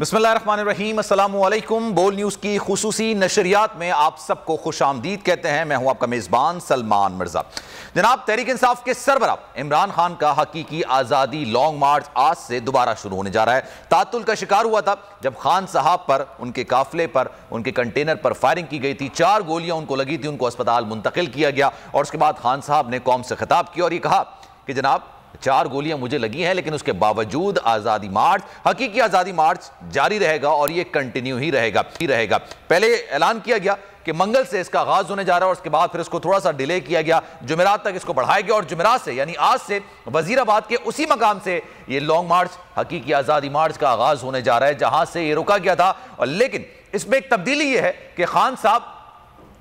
अस्सलामुअलैकुम। बोल न्यूज़ की खसूसी नशरियात में आप सबको खुश आमदीद कहते हैं। मैं हूँ आपका मेज़बान सलमान मिर्ज़ा। जनाब, तहरीक इंसाफ के सरबरा इमरान खान का हकीकी आज़ादी लॉन्ग मार्च आज से दोबारा शुरू होने जा रहा है। तातुल का शिकार हुआ था जब खान साहब पर, उनके काफिले पर, उनके कंटेनर पर फायरिंग की गई थी। चार गोलियाँ उनको लगी थी, उनको अस्पताल मुंतकिल किया गया और उसके बाद खान साहब ने कौम से खिताब किया और ये कहा कि जनाब चार गोलियाँ मुझे लगी हैं, लेकिन उसके बावजूद आज़ादी मार्च, हकीकी आज़ादी मार्च जारी रहेगा और ये कंटिन्यू ही रहेगा ही रहेगा। पहले ऐलान किया गया कि मंगल से इसका आगाज़ होने जा रहा है और उसके बाद फिर इसको थोड़ा सा डिले किया गया। जुमेरात तक इसको बढ़ाया गया और जुमेरात से, यानी आज से वजीराबाद के उसी मकाम से ये लॉन्ग मार्च हकीकी आज़ादी मार्च का आगाज़ होने जा रहा है, जहाँ से ये रोका गया था। और लेकिन इसमें एक तब्दीली ये है कि खान साहब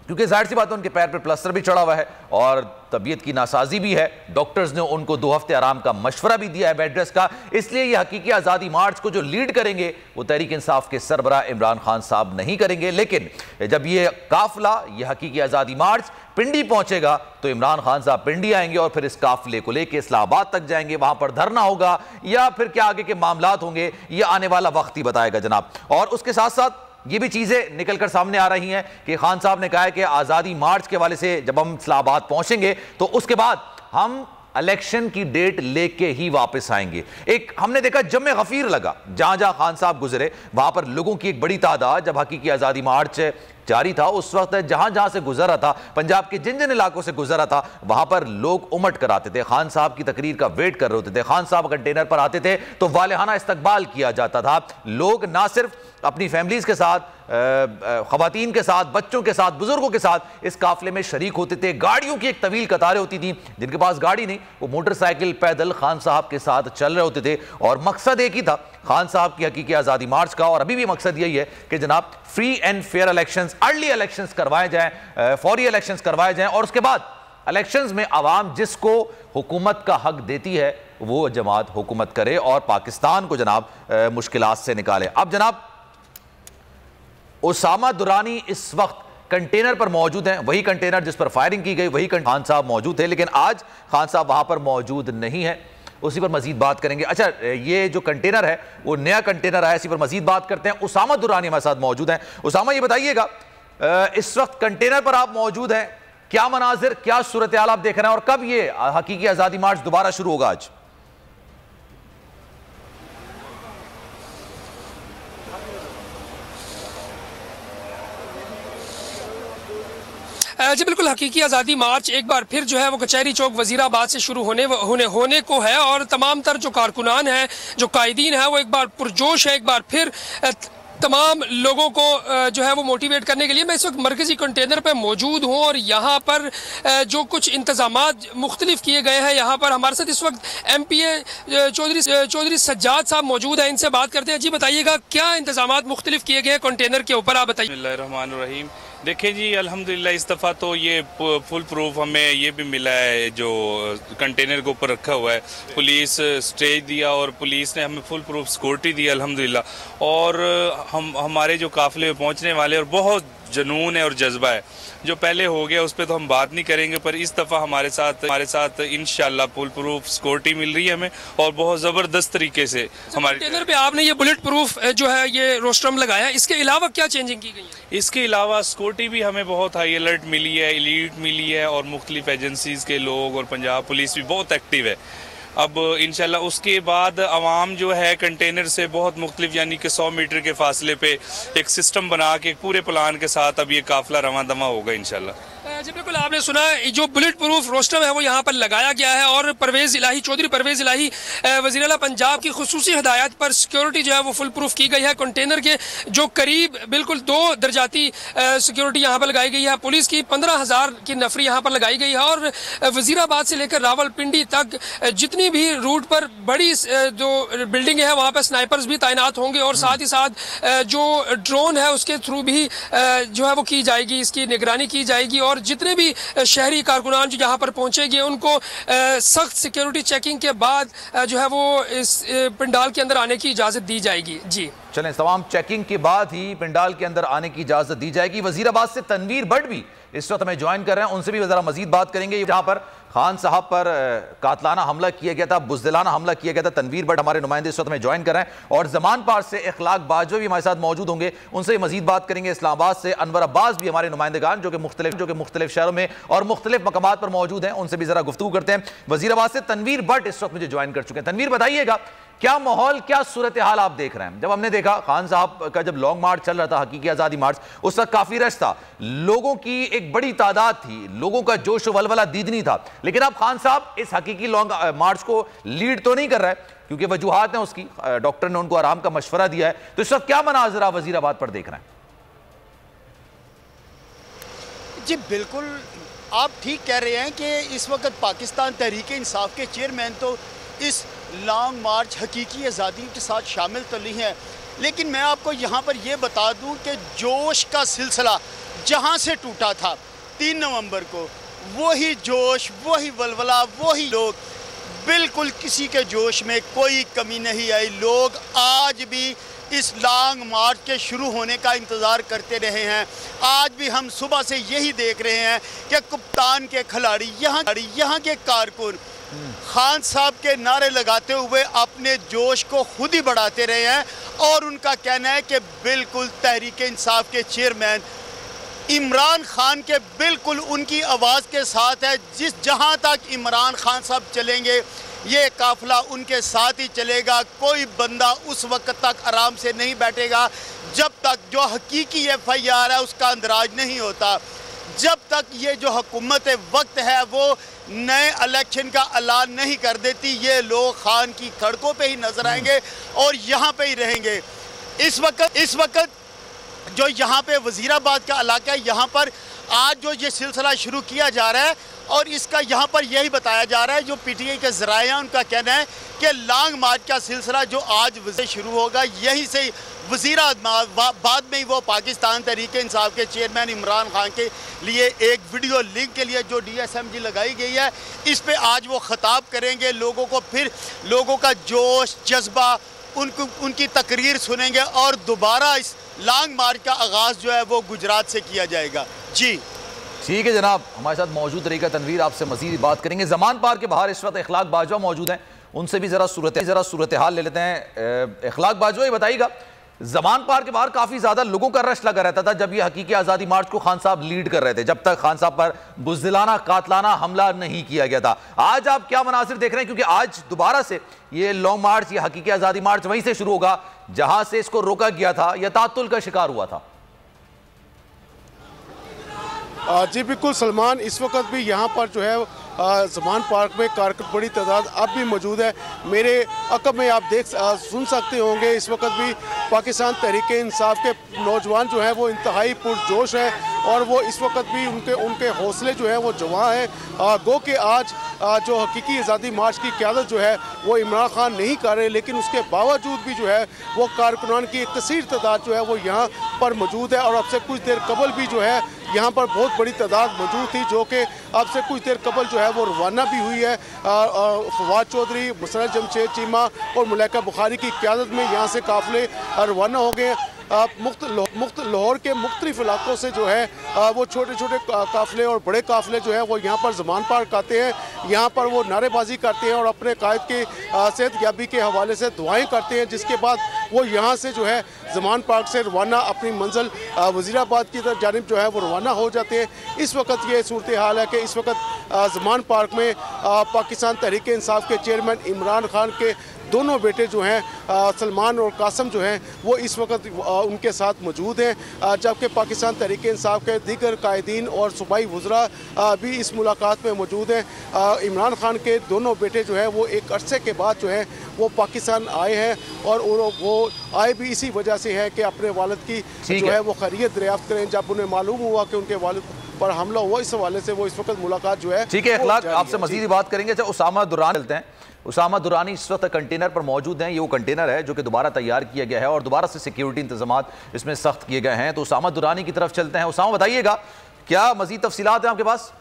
क्योंकि ज़ाहिर सी बात है उनके पैर पर प्लस्तर भी चढ़ा हुआ है और तबीयत की नासाजी भी है। डॉक्टर्स ने उनको दो हफ़्ते आराम का मशवरा भी दिया है बेड रेस्ट का। इसलिए ये हकीकी आज़ादी मार्च को जो लीड करेंगे, वो तहरीक इंसाफ के सरबरा इमरान खान साहब नहीं करेंगे। लेकिन जब ये काफिला, ये हकीकी आज़ादी मार्च पिंडी पहुंचेगा तो इमरान खान साहब पिंडी आएँगे और फिर इस काफिले को लेकर इस्लामाबाद तक जाएँगे। वहाँ पर धरना होगा या फिर क्या आगे के मामला होंगे, ये आने वाला वक्त ही बताएगा जनाब। और उसके साथ साथ ये भी चीज़ें निकलकर सामने आ रही हैं कि खान साहब ने कहा है कि आज़ादी मार्च के वाले से जब हम इस्लाहाबाद पहुँचेंगे तो उसके बाद हम इलेक्शन की डेट लेके ही वापस आएँगे। एक हमने देखा जब गफीर लगा, जहाँ जहाँ खान साहब गुजरे, वहाँ पर लोगों की एक बड़ी तादाद, जब हकीकी आज़ादी मार्च जारी था, उस वक्त जहाँ जहाँ से गुजरा था, पंजाब के जिन जिन इलाकों से गुजरा था, वहाँ पर लोग उमट कर आते थे। खान साहब की तकरीर का वेट कर रहे होते थे। खान साहब कंटेनर पर आते थे तो वालहाना इस्तकबाल किया जाता था। लोग ना सिर्फ़ अपनी फैमिलीज़ के साथ खातन के साथ, बच्चों के साथ, बुज़ुर्गों के साथ इस काफिले में शरीक होते थे। गाड़ियों की एक तवील कतारें होती थी, जिनके पास गाड़ी नहीं, वो मोटरसाइकिल, पैदल खान साहब के साथ चल रहे होते थे। और मकसद एक ही था, खान साहब की हकीकी आज़ादी मार्च का। और अभी भी मकसद यही है कि जनाब free and fair elections early elections करवाए जाएँ फौरी इलेक्शंस करवाए जाएँ, और उसके बाद इलेक्शंस में आवाम जिसको हुकूमत का हक देती है, वो जमात हुकूमत करे और पाकिस्तान को जनाब मुश्किल से निकाले। अब जनाब उसामा दुरानी इस वक्त कंटेनर पर मौजूद हैं, वही कंटेनर जिस पर फायरिंग की गई, वही खान साहब मौजूद थे, लेकिन आज खान साहब वहाँ पर मौजूद नहीं है। उसी पर मजीद बात करेंगे। अच्छा ये जो कंटेनर है, वो नया कंटेनर आया, इसी पर मजीद बात करते हैं। उसामा दुरानी हमारे साथ मौजूद हैं। उसामा ये बताइएगा इस वक्त कंटेनर पर आप मौजूद हैं। क्या मनाजिर, क्या सूरत आप देख रहे हैं और कब ये हकीकी आज़ादी मार्च दोबारा शुरू होगा आज? जी बिल्कुल, हकीकी आज़ादी मार्च एक बार फिर जो है वो कचहरी चौक वजीराबाद से शुरू होने होने होने को है और तमाम तर जो कारकुनान हैं, जो कायदीन हैं, वो एक बार पुरजोश है, एक बार फिर तमाम लोगों को जो है वो मोटिवेट करने के लिए मैं इस वक्त मरकज़ी कंटेनर पर मौजूद हूँ और यहाँ पर जो कुछ इंतज़ाम मुख्तलिफ़ किए गए हैं, यहाँ पर हमारे साथ इस वक्त M P A Chaudhry Chaudhry Sajjad sahab मौजूद हैं, इनसे बात करते हैं। जी बताइएगा, क्या इंतज़ाम मुख्तलिफ़ किए गए हैं कंटेनर के ऊपर? आप बताइए। देखें जी, अल्हम्दुलिल्लाह, इस दफ़ा तो ये फुल प्रूफ हमें ये भी मिला है, जो कंटेनर के ऊपर रखा हुआ है। पुलिस स्टेज दिया और पुलिस ने हमें फुल प्रूफ सिक्योरिटी दी, अल्हम्दुलिल्लाह। और हम, हमारे जो काफिले पहुँचने वाले और बहुत जुनून है और जज्बा है। जो पहले हो गया उस पर तो हम बात नहीं करेंगे पर इस दफ़ा हमारे साथ हमारे साथ इन फुल प्रूफ सिक्योरिटी मिल रही है हमें और बहुत ज़बरदस्त तरीके से हमारे हमारे पे आपने ये बुलेट प्रूफ जो है ये रोस्ट्रम लगाया। इसके अलावा क्या चेंजिंग की गई है? इसके अलावा सिक्योरिटी भी हमें बहुत हाई अलर्ट मिली है एलीट मिली है और मुख्तलिफ़ एजेंसीज के लोग और पंजाब पुलिस भी बहुत एक्टिव है। अब इनशाला उसके बाद आवाम जो है कंटेनर से बहुत मुख्तलिफ़, यानी कि सौ मीटर के फासले पर एक सिस्टम बना के पूरे प्लान के साथ अब ये काफिला रवा दवा होगा इनशाला जी, बिल्कुल आपने सुना जो बुलेट प्रूफ रोस्टम है वो यहाँ पर लगाया गया है और परवेज इलाही, चौधरी परवेज इलाही वजी अला पंजाब की खसूसी हदायत पर सिक्योरिटी जो है वो फुल प्रूफ की गई है। कंटेनर के जो करीब बिल्कुल दो दर्जाती सिक्योरिटी यहाँ पर लगाई गई है। पुलिस की पंद्रह हज़ार की नफरी यहाँ पर लगाई गई है और वजीराबाद से लेकर रावलपिंडी तक जितनी भी रूट पर बड़ी जो बिल्डिंग है, वहाँ पर स्नाइपर्स भी तैनात होंगे और साथ ही साथ जो ड्रोन है उसके थ्रू भी जो है वो की जाएगी, इसकी निगरानी की जाएगी और जितने भी शहरी कारकुनान जो यहाँ पर पहुँचेंगे उनको सख्त सिक्योरिटी चेकिंग के बाद जो है वो इस पंडाल के अंदर आने की इजाज़त दी जाएगी। जी। चलें, तमाम चेकिंग के बाद ही पिंडाल के अंदर आने की इजाज़त दी जाएगी। वजीराबाद से तनवीर भट्ट भी इस वक्त हमें ज्वाइन कर रहे हैं, उनसे भी जरा मजीद बात करेंगे। यहाँ पर खान साहब पर कातलाना हमला किया गया था, बुजदिलाना हमला किया गया था। तनवीर बट हमारे नुमाइंदे इस वक्त में ज्वाइन कर रहे हैं और जमान पार से इखलाक बाजवा भी हमारे साथ मौजूद होंगे। उनसे मजीद बात करेंगे। इस्लामाबाद से अनवर अब्बास भी हमारे नुमाइंदेगान जो कि मुख्तलिफ़, जो कि मुख्तलिफ़ शहरों में और मुख्तलिफ़ मकाम पर मौजूद हैं, उनसे भी जरा गुफ्तू करते हैं। वजीराबाद से तनवीर बट इस वक्त मुझे ज्वाइन कर चुके हैं। तनवीर, बताइएगा क्या माहौल, क्या सूरत हाल आप देख रहे हैं? जब हमने देखा, खान साहब का जब लॉन्ग मार्च चल रहा था, हकीकी आज़ादी मार्च उस वक्त काफ़ी रश था। लोगों की एक बड़ी तादाद थी, लोगों का जोश वलवला दीदनी था। लेकिन अब खान साहब इस हकीकी लॉन्ग मार्च को लीड तो नहीं कर रहा, क्योंकि वजूहत हैं उसकी। डॉक्टर ने उनको आराम का मशवरा दिया है। तो इस वक्त क्या मनाजरा वजीराबाद पर देख रहे हैं? जी, बिल्कुल। आप ठीक कह रहे हैं कि इस वक्त पाकिस्तान तहरीक इंसाफ के चेयरमैन तो इस लॉन्ग मार्च हकीकी आज़ादी के साथ शामिल तो नहीं है, लेकिन मैं आपको यहाँ पर यह बता दूँ कि जोश का सिलसिला जहाँ से टूटा था तीन नवंबर को, वही जोश, वही वलवला, वही लोग, बिल्कुल किसी के जोश में कोई कमी नहीं आई। लोग आज भी इस लॉन्ग मार्च के शुरू होने का इंतज़ार करते रहे हैं। आज भी हम सुबह से यही देख रहे हैं कि कप्तान के खिलाड़ी, यहाँ यहाँ के कारकुन, खान साहब के नारे लगाते हुए अपने जोश को खुद ही बढ़ाते रहे हैं और उनका कहना है कि बिल्कुल तहरीक इंसाफ के चेयरमैन इमरान खान के बिल्कुल उनकी आवाज़ के साथ है, जिस जहाँ तक इमरान खान साहब चलेंगे ये काफिला उनके साथ ही चलेगा। कोई बंदा उस वक्त तक आराम से नहीं बैठेगा। जब तक जो हकीकी एफ़ आई आर है उसका अंदराज नहीं होता। जब तक ये जो हुकूमत वक्त है वो नए इलेक्शन का ऐलान नहीं कर देती ये लोग खान की खड़कों पे ही नज़र आएँगे और यहाँ पे ही रहेंगे। इस वक्त इस वक्त जो यहाँ पे वजीराबाद का इलाका है यहाँ पर आज जो ये सिलसिला शुरू किया जा रहा है और इसका यहाँ पर यही बताया जा रहा है, जो पीटीआई के जराए उनका कहना है कि लॉन्ग मार्च का सिलसिला जो आज शुरू होगा, यहीं से वज़ीर बाद में ही वो पाकिस्तान तहरीक इंसाफ के चेयरमैन इमरान खान के लिए एक वीडियो लिंक के लिए जो डीएसएमजी लगाई गई है, इस पर आज वो ख़ताब करेंगे, लोगों को फिर लोगों का जोश, जज्बा, उनको, उनकी तकरीर सुनेंगे और दोबारा इस लॉन्ग मार्च का आगाज़ जो है वो गुजरात से किया जाएगा। जी। ठीक है जनाब, हमारे साथ मौजूद रहेगा तनवीर, आपसे मजीद बात करेंगे। जमान पार के बाहर इस वक्त इखलाक बाजवा मौजूद हैं। उनसे भी ज़रा सूरत ज़रा सूरत हाल ले लेते हैं। इखलाक बाजवा, ये बताइएगा, जमान पार के बाहर काफ़ी ज़्यादा लोगों का रश लगा रहता था जब ये हकीकी आज़ादी मार्च को खान साहब लीड कर रहे थे, जब तक खान साहब पर बुजदिलाना, कातलाना हमला नहीं किया गया था। आज आप क्या मनासिर देख रहे हैं? क्योंकि आज दोबारा से ये लॉन्ग मार्च, या हकीकी आज़ादी मार्च वहीं से शुरू होगा, जहाँ से इसको रोका गया था या तातुल का शिकार हुआ था। जी, बिल्कुल, सलमान इस वक्त भी यहाँ पर जो है जमान पार्क में कारकट बड़ी तादाद अब भी मौजूद है। मेरे अकब में आप देख सुन सकते होंगे, इस वक्त भी पाकिस्तान तहरीक इंसाफ के नौजवान जो हैं, वो इंतहाई पुरजोश है और वो इस वक्त भी उनके उनके हौसले जो हैं, वो जवा हैं। गो कि आज जो हकीकी आज़ादी मार्च की क्यादत जो है, वो इमरान खान नहीं कर रहे, लेकिन उसके बावजूद भी जो है, वो कारकुनान की एक कसर तादाद जो है, वो यहाँ पर मौजूद है और अब से कुछ देर कबल भी जो है यहाँ पर बहुत बड़ी तादाद मौजूद थी जो कि अब से कुछ देर कबल जो है वो रवाना भी हुई है। फवाद चौधरी, मुसरत जमशेद चीमा और मलैका बुखारी की क्यादत में यहाँ से काफिले रवाना हो गए। मुख्त मुख्त लाहौर के मुख्तलिफ़ इलाकों से जो है वो छोटे छोटे काफ़िले और बड़े काफ़िले जो है, वो यहाँ पर जमान पार्क आते हैं। यहाँ पर वो नारेबाजी करते हैं और अपने कायद की सेहत याबी के हवाले से दुआएँ करते हैं। जिसके बाद वो यहाँ से जो है, जमान पार्क से रवाना अपनी मंजिल वजीराबाद की तरफ़ जानब जो है, वो रवाना हो जाते हैं। इस वक्त ये सूरत हाल है कि इस वक्त जमान पार्क में पाकिस्तान तहरीक इंसाफ के चेयरमैन इमरान खान के दोनों बेटे जो हैं सलमान और कासम जो हैं वो इस वक्त उनके साथ मौजूद हैं। जबकि पाकिस्तान तहरीक इंसाफ के दीगर कायदीन और सूबाई वज्रा भी इस मुलाकात में मौजूद हैं। इमरान खान के दोनों बेटे जो हैं वो एक अरसे के बाद जो है वो पाकिस्तान आए हैं और वो आए भी इसी वजह से है कि अपने वालद की जो है। वो खरीत दरियाफ्त करें। जब उन्हें मालूम हुआ कि उनके वालद पर हमला हुआ इस हवाले से वो इस वक्त मुलाकात जो है ठीक है अखलाक आपसे मजीद बात करेंगे। अच्छा उसामा दुरान चलते हैं। उसामा दुरानी इस वक्त कंटेनर पर मौजूद हैं। ये वो कंटेनर है जो कि दोबारा तैयार किया गया है और दोबारा से सिक्योरिटी इंतज़ाम इसमें सख्त किए गए हैं। तो उसामा दुरानी की तरफ़ चलते हैं। उसामा, बताइएगा, क्या मजीद तफसीत हैं आपके पास?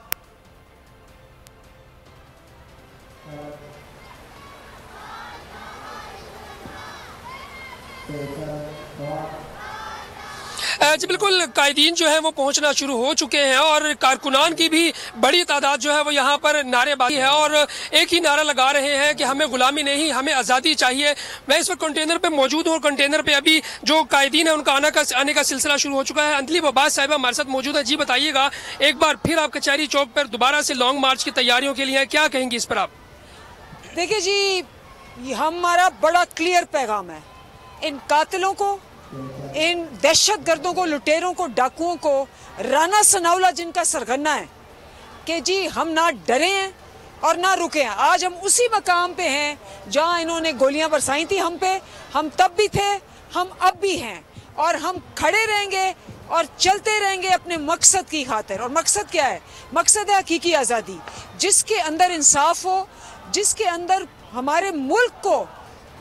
जी बिल्कुल, कायदीन जो है वो पहुँचना शुरू हो चुके हैं और कारकुनान की भी बड़ी तादाद जो है वो यहाँ पर नारेबाजी है और एक ही नारा लगा रहे हैं कि हमें गुलामी नहीं, हमें आज़ादी चाहिए। मैं इस वक्त कंटेनर पे मौजूद हूँ कंटेनर पे अभी जो कायदीन है उनका आना का, आने का सिलसिला शुरू हो चुका है। अंतली वबाज साहिबा हमारे साथ मौजूद है। जी बताइएगा, एक बार फिर आप कचहरी चौक पर दोबारा से लॉन्ग मार्च की तैयारियों के लिए क्या कहेंगी इस पर आप? देखिए जी हमारा बड़ा क्लियर पैगाम है। इन कातिलों को इन दहशत गर्दों को, लुटेरों को, डाकुओं को, राना सनाउला जिनका सरगना है, कि जी हम ना डरे हैं और ना रुके हैं। आज हम उसी मकाम पे हैं जहाँ इन्होंने गोलियाँ बरसाई थी हम पे। हम तब भी थे, हम अब भी हैं और हम खड़े रहेंगे और चलते रहेंगे अपने मकसद की खातिर। और मकसद क्या है? मकसद है हकीकी आज़ादी। जिसके अंदर इंसाफ हो, जिसके अंदर हमारे मुल्क को,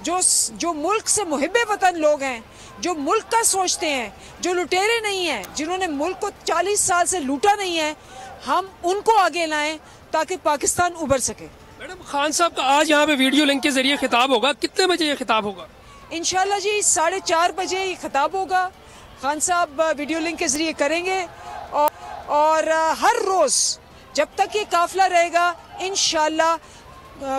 जो जो मुल्क से मुहब वतन लोग हैं जो मुल्क का सोचते हैं जो लुटेरे नहीं हैं जिन्होंने मुल्क को 40 साल से लूटा नहीं है हम उनको आगे लाएँ ताकि पाकिस्तान उभर सके। मैडम खान साहब का आज यहाँ पे वीडियो लिंक के ज़रिए खिताब होगा। कितने बजे ये खिताब होगा? इनशाला जी साढ़े चार बजे ये खिताब होगा। खान साहब वीडियो लिंक के ज़रिए करेंगे और, और हर रोज़ जब तक ये काफिला रहेगा इन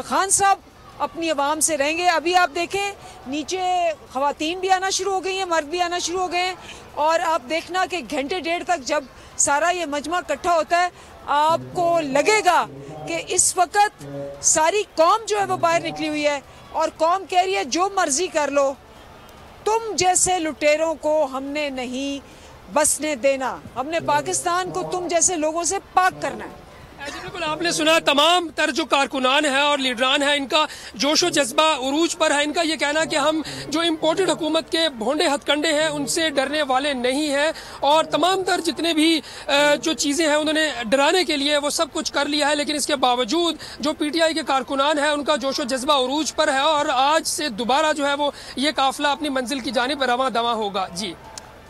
खान साहब अपनी आवाम से रहेंगे। अभी आप देखें, नीचे खातन भी आना शुरू हो गई हैं, मर्द भी आना शुरू हो गए हैं। और आप देखना कि घंटे डेढ़ तक जब सारा ये मजमा इकट्ठा होता है, आपको लगेगा कि इस वक्त सारी कौम जो है वो बाहर निकली हुई है और कौम कह रही है, जो मर्ज़ी कर लो, तुम जैसे लुटेरों को हमने नहीं बसने देना। हमने पाकिस्तान को तुम जैसे लोगों से पाक करना है। आपने सुना तमाम तर जो कारकुनान है और लीडरान है, इनका जोश व जज्बा उरूज पर है। इनका ये कहना कि हम जो इम्पोर्टेड हुकूमत के भोंडे हथकंडे हैं, उनसे डरने वाले नहीं हैं और तमाम तर जितने भी जो चीज़ें हैं उन्होंने डराने के लिए वो सब कुछ कर लिया है, लेकिन इसके बावजूद जो पीटीआई के कारकुनान है, उनका जोश व जज्बा उरूज पर है और आज से दोबारा जो है वो ये काफिला अपनी मंजिल की जानब रवा दवा होगा। जी।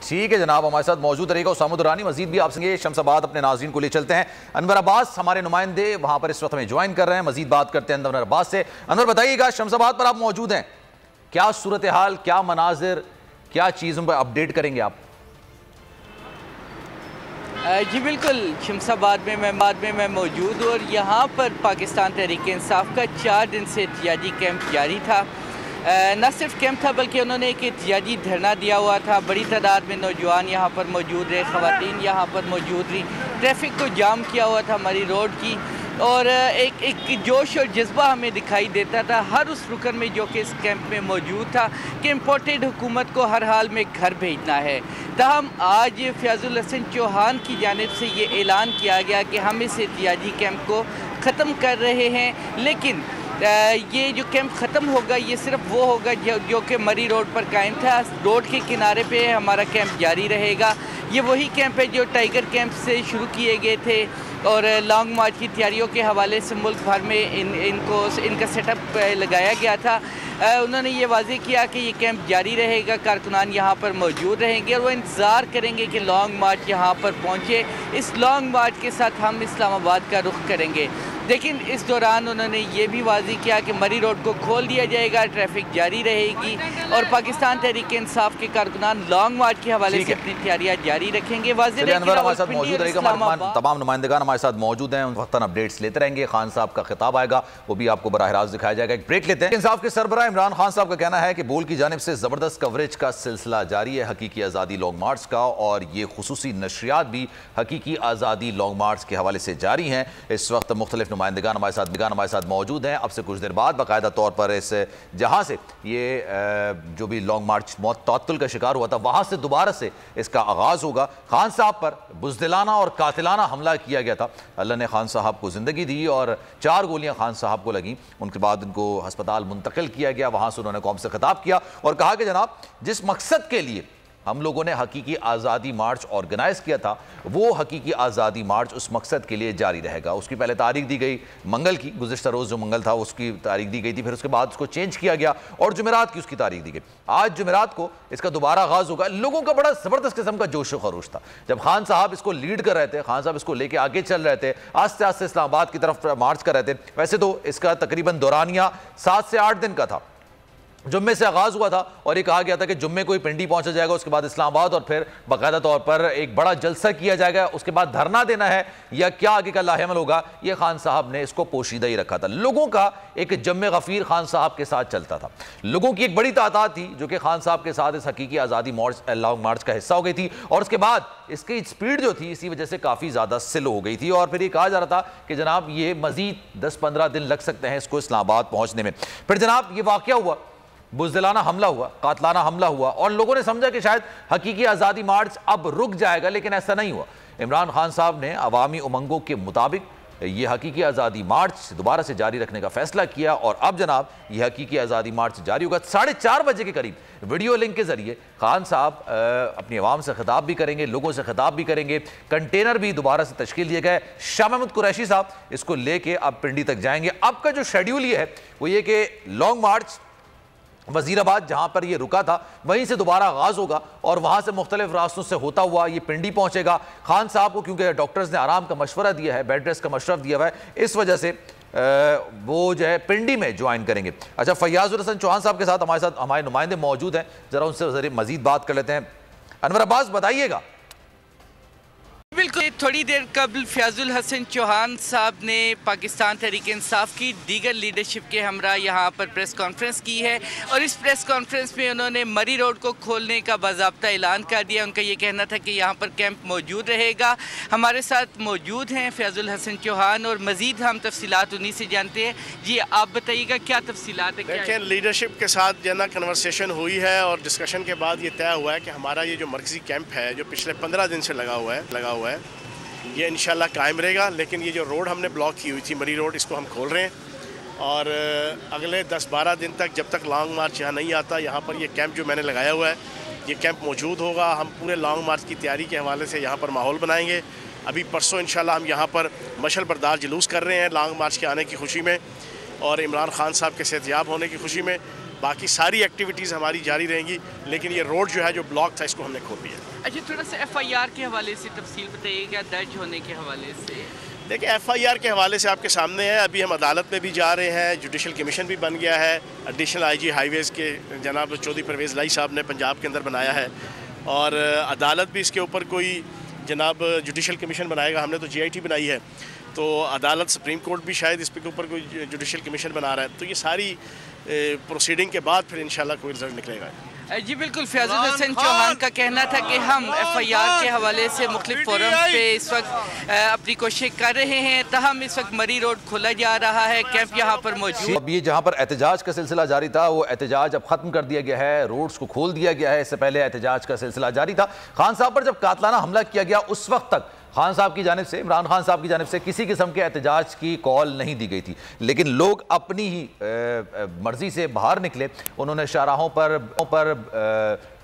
ठीक है जनाब, हमारे साथ मौजूद रहेगा उसामुद रानी। मजीद भी आपसे शमसाबाद अपने नाजीन को ले चलते हैं। अनवर अब्बास, हमारे नुमाइंदे वहाँ पर इस वक्त हमें ज्वाइन कर रहे हैं। मजीद बात करते हैं अनवर अब्बास से। अनवर, बताइएगा, शमसाबाद पर आप मौजूद हैं। क्या सूरत हाल क्या मनाजिर, क्या चीज़ों पर अपडेट करेंगे आप? जी बिल्कुल, शमसाबाद में मैं बाद में मैं मौजूद हूँ और यहाँ पर पाकिस्तान तहरीक इंसाफ का चार दिन से एहतियाती कैंप जारी था। न सिर्फ़ कैंप था, बल्कि उन्होंने एक एहतियाती धरना दिया हुआ था। बड़ी तादाद में नौजवान यहाँ पर मौजूद रहे ख़वान यहाँ पर मौजूद रही। ट्रैफ़िक को जाम किया हुआ था हमारी रोड की। और एक एक जोश और जज्बा हमें दिखाई देता था, हर उस रुकन में जो कि इस कैंप में मौजूद था, कि इम्पोर्टेड हुकूमत को हर हाल में घर भेजना है। तहम, आज फयाजुल हसन चौहान की जानब से ये ऐलान किया गया कि हम इस एहतियाती कैंप को ख़त्म कर रहे हैं, लेकिन ये जो कैंप ख़त्म होगा ये सिर्फ़ वो होगा जो, जो कि मरी रोड पर कायम था। रोड के किनारे पे हमारा कैंप जारी रहेगा। ये वही कैंप है जो टाइगर कैंप से शुरू किए गए थे और लॉन्ग मार्च की तैयारियों के हवाले से मुल्क भर में इन इनको इनका सेटअप लगाया गया था। उन्होंने ये वाजे किया कि ये कैंप जारी रहेगा कारकुनान यहाँ पर मौजूद रहेंगे और वो इंतज़ार करेंगे कि लॉन्ग मार्च यहाँ पर पहुँचे। इस लॉन्ग मार्च के साथ हम इस्लामाबाद का रुख करेंगे। लेकिन इस दौरान उन्होंने ये भी वाजी किया कि मरी रोड को खोल दिया जाएगा ट्रैफ़िक जारी रहेगी और पाकिस्तान तहरीक इंसाफ के कारकुनान लॉन्ग मार्च के हवाले से अपनी तैयारियाँ जारी रखेंगे। तमाम नुमाइंदगान हमारे साथ मौजूद हैं। वक्ता अपडेट्स लेते रहेंगे। खान साहब का खिताब आएगा वो भी आपको बरह रास्त दिखाया जाएगा। एक ब्रेक लेते हैं। इंसाफ के सरबरा इमरान खान साहब का कहना है कि बोल की जानब से ज़बरदस्त कवरेज का सिलसिला जारी है हकीकी आज़ादी लॉन्ग मार्च का और ये खसूसी नशरियात भी हकीकी आज़ादी लॉन्ग मार्च के हवाले से जारी हैं। इस वक्त मुख्तलिफ़ नुमाइंदगान हमारे साथ बिगान हमारे साथ मौजूद हैं। अब से कुछ देर बाद बाकायदा तौर पर इस, जहाँ से ये जो भी लॉन्ग मार्च मौत तत्ल का शिकार हुआ था, वहाँ से दोबारा से इसका आगाज़ होगा। खान साहब पर बुजदिलाना और कातिलाना हमला किया गया था। अल्लाह ने खान साहब को ज़िंदगी दी और चार गोलियाँ खान साहब को लगी। उनके बाद उनको अस्पताल मुंतकिल किया गया। वहाँ से उन्होंने कौम से खिताब किया और कहा कि जनाब, जिस मकसद के लिए हम लोगों ने हकीकी आज़ादी मार्च ऑर्गेनाइज किया था। वो हकीकी आज़ादी मार्च उस मकसद के लिए जारी रहेगा। उसकी पहले तारीख दी गई मंगल की, गुजशत रोज़ जो मंगल था उसकी तारीख दी गई थी, फिर उसके बाद उसको चेंज किया गया और जुमेरात की उसकी तारीख दी गई। आज जुमेरात को इसका दोबारा आगाज़ होगा। लोगों का बड़ा ज़बरदस्त किस्म का जोश व खरोश था। जब खान साहब इसको लीड कर रहे थे, खान साहब इसको लेके आगे चल रहे थे आस्ते आस्ते इस्लामाबाद की तरफ़ मार्च कर रहे थे, वैसे तो इसका तकरीबन दौरानिया सात से आठ दिन का था। जुम्मे से आगाज़ हुआ था और ये कहा गया था कि जुम्मे को ही पिंडी पहुँचा जाएगा, उसके बाद इस्लामाबाद और फिर बाकायदा तौर पर एक बड़ा जलसा किया जाएगा, उसके बाद धरना देना है, या क्या आगे का लाहेमल होगा, ये खान साहब ने इसको पोशीदा ही रखा था। लोगों का एक जम्मे गफीर खान साहब के साथ चलता था। लोगों की एक बड़ी तादाद थी, जो कि खान साहब के साथ इस हकीकी आज़ादी मार्च लॉन्ग मार्च का हिस्सा हो गई थी, और उसके बाद इसकी स्पीड जो थी, इसी वजह से काफ़ी ज़्यादा स्लो हो गई थी, और फिर ये कहा जा रहा था कि जनाब ये मजीद दस पंद्रह दिन लग सकते हैं इसको इस्लामाबाद पहुँचने में। फिर जनाब ये वाक़ हुआ बुजदिलाना हमला हुआ, कातलाना हमला हुआ, और लोगों ने समझा कि शायद हकीकी आज़ादी मार्च अब रुक जाएगा, लेकिन ऐसा नहीं हुआ। इमरान खान साहब ने अवामी उमंगों के मुताबिक ये हकीकी आज़ादी मार्च दोबारा से जारी रखने का फैसला किया, और अब जनाब, ये हकीकी आज़ादी मार्च जारी होगा साढ़े चार बजे के करीब। वीडियो लिंक के ज़रिए खान साहब अपनी आवाम से खिताब भी करेंगे, लोगों से खिताब भी करेंगे, कंटेनर भी दोबारा से तश्कील दिए गए। शाह महमूद कुरैशी साहब, इसको लेके अब पिंडी तक जाएँगे। अब का जो शेड्यूल ये है, वो ये कि लॉन्ग मार्च वजीराबाद, जहाँ पर यह रुका था, वहीं से दोबारा आगाज़ होगा और वहाँ से मुख्तलिफ़ रास्तों से होता हुआ ये पिंडी पहुंचेगा। खान साहब को, क्योंकि डॉक्टर्स ने आराम का मशवरा दिया है, बेड रेस्ट का मशरफ दिया हुआ है, इस वजह से वो जो है पिंडी में ज्वाइन करेंगे। अच्छा फैयाज हसन चौहान साहब के साथ हमारे साथ हमारे नुमाइंदे मौजूद हैं। ज़रा उनसे मजीद बात कर लेते हैं। अनवर अब्बास, बताइएगा। बिल्कुल। थोड़ी देर कबल फ्याजुल हसन चौहान साहब ने पाकिस्तान तहरीक इंसाफ की दीगर लीडरशिप के हमरा यहाँ पर प्रेस कॉन्फ्रेंस की है और इस प्रेस कॉन्फ्रेंस में उन्होंने मरी रोड को खोलने का बाबा ऐलान कर दिया। उनका ये कहना था कि यहाँ पर कैंप मौजूद रहेगा। हमारे साथ मौजूद हैं फ्याजुल हसन चौहान और मज़ीद हम तफसीत उन्हीं से जानते हैं। जी आप बताइएगा क्या तफसीत है लीडरशिप के साथ जो ना कन्वर्सेशन हुई है और डिस्कशन के बाद ये तय हुआ है कि हमारा ये जो मरकज़ी कैंप है जो पिछले पंद्रह दिन से लगा हुआ है लगा हुआ है ये इन कायम रहेगा, लेकिन ये जो रोड हमने ब्लॉक की हुई थी, मरी रोड, इसको हम खोल रहे हैं। और अगले 10-12 दिन तक जब तक लॉन्ग मार्च यहाँ नहीं आता, यहाँ पर ये कैंप जो मैंने लगाया हुआ है, ये कैंप मौजूद होगा। हम पूरे लॉन्ग मार्च की तैयारी के हवाले से यहाँ पर माहौल बनाएँगे। अभी परसों इंशाल्लाह हम यहाँ पर मशल बरदार जुलूस कर रहे हैं लॉन्ग मार्च के आने की खुशी में, और इमरान खान साहब के सेहतियाब होने की खुशी में। बाकी सारी एक्टिविटीज़ हमारी जारी रहेंगी, लेकिन ये रोड जो है, जो ब्लॉक था, इसको हमने खोल दिया। अच्छा थोड़ा सा एफआईआर के हवाले से तफसील बताइएगा, दर्ज होने के हवाले से। देखिए एफआईआर के हवाले से आपके सामने है। अभी हम अदालत में भी जा रहे हैं जुडिशल कमीशन भी बन गया है। एडिशनल आईजी हाईवेज़ के जनाब चौधरी परवेज़ लाई साहब ने पंजाब के अंदर बनाया है। और अदालत भी इसके ऊपर कोई जनाब जुडिशल कमीशन बनाएगा। हमने तो जीआईटी बनाई है। तो अदालत सुप्रीम कोर्ट भी शायद इस के ऊपर कोई जुडिशल कमीशन बना रहा है। तो ये सारी प्रोसीडिंग के बाद फिर इंशाल्लाह कोई रिज़ल्ट निकलेगा। जी बिल्कुल फैजुल हसन चौहान का कहना था कि हम एफ़ आई आर के हवाले से मुख्तु फोरम पे इस वक्त अपनी कोशिश कर रहे हैं। तहम इस वक्त मरी रोड खोला जा रहा है कैंप यहाँ पर मौजूद। अब ये जहाँ पर एहतजाज का सिलसिला जारी था वो एहतजाज अब खत्म कर दिया गया है रोड्स को खोल दिया गया है इससे पहले एहतजाज का सिलसिला जारी था। खान साहब पर जब कातलाना हमला किया गया उस वक्त तक खान साहब की जानब से, इमरान खान साहब की जानब से किसी किस्म के एहतजाज की कॉल नहीं दी गई थी। लेकिन लोग अपनी ही मर्ज़ी से बाहर निकले। उन्होंने शाहराहों पर पर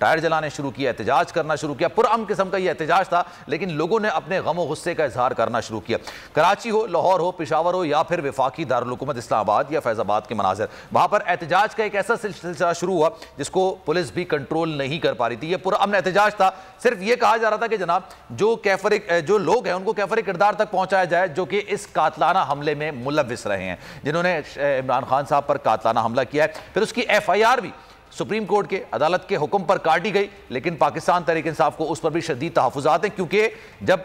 टायर जलाने शुरू किया एहतजाज करना शुरू किया पुरम किस्म का यह एहतजाज था, लेकिन लोगों ने अपने गम व गुस्से का इजहार करना शुरू किया। कराची हो, लाहौर हो, पिशावर हो, या फिर विफाकी दारकूमत इस्लामाबाद या फैज़ाबाद के मनाजर। वहाँ पर एहतजाज का एक ऐसा सिलसिला शुरू हुआ, जिसको पुलिस भी कंट्रोल नहीं कर पा रही थी। यह पुरम एहतजाज था। सिर्फ़ ये कहा जा रहा था कि जनाब, जो कैफर जो लोग हैं, उनको कैफर किरदार तक पहुँचाया जाए, जो कि इस कातलाना हमले में मुलविस रहे हैं, जिन्होंने इमरान खान साहब पर कातलाना हमला किया है। फिर उसकी एफ़ आई आर भी सुप्रीम कोर्ट के अदालत के हुक्म पर काटी गई, लेकिन पाकिस्तान तरीके इंसाफ को उस पर भी शदीद तहफात हैं, क्योंकि जब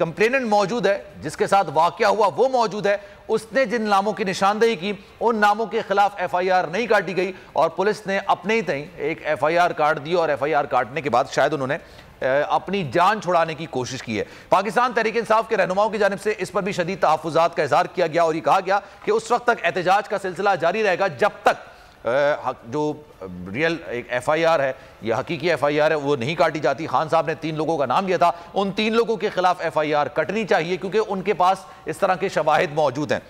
कंप्लेनेंट मौजूद है, जिसके साथ वाक़ हुआ वो मौजूद है, उसने जिन नामों की निशानदेही की, उन नामों के खिलाफ एफ़ आई आर नहीं काटी गई, और पुलिस ने अपने ही तई एक एफ़ आई आर काट दी, और एफ़ आई आर काटने के बाद शायद उन्होंने अपनी जान छुड़ाने की कोशिश की है। पाकिस्तान तहरीक इंसाफ के रहनुमाओं की जानब से इस पर भी शदीद तहफात का इजहार किया गया, और ये कहा गया कि उस वक्त तक एहतजाज का सिलसिला जारी रहेगा, जब तक जो रियल एक एफ़ आई आर है, या हकीकी एफ़ आई आर है, वो नहीं काटी जाती। खान साहब ने तीन लोगों का नाम लिया था। उन तीन लोगों के खिलाफ एफ़ आई आर कटनी चाहिए, क्योंकि उनके पास इस तरह के शवाहिद मौजूद हैं।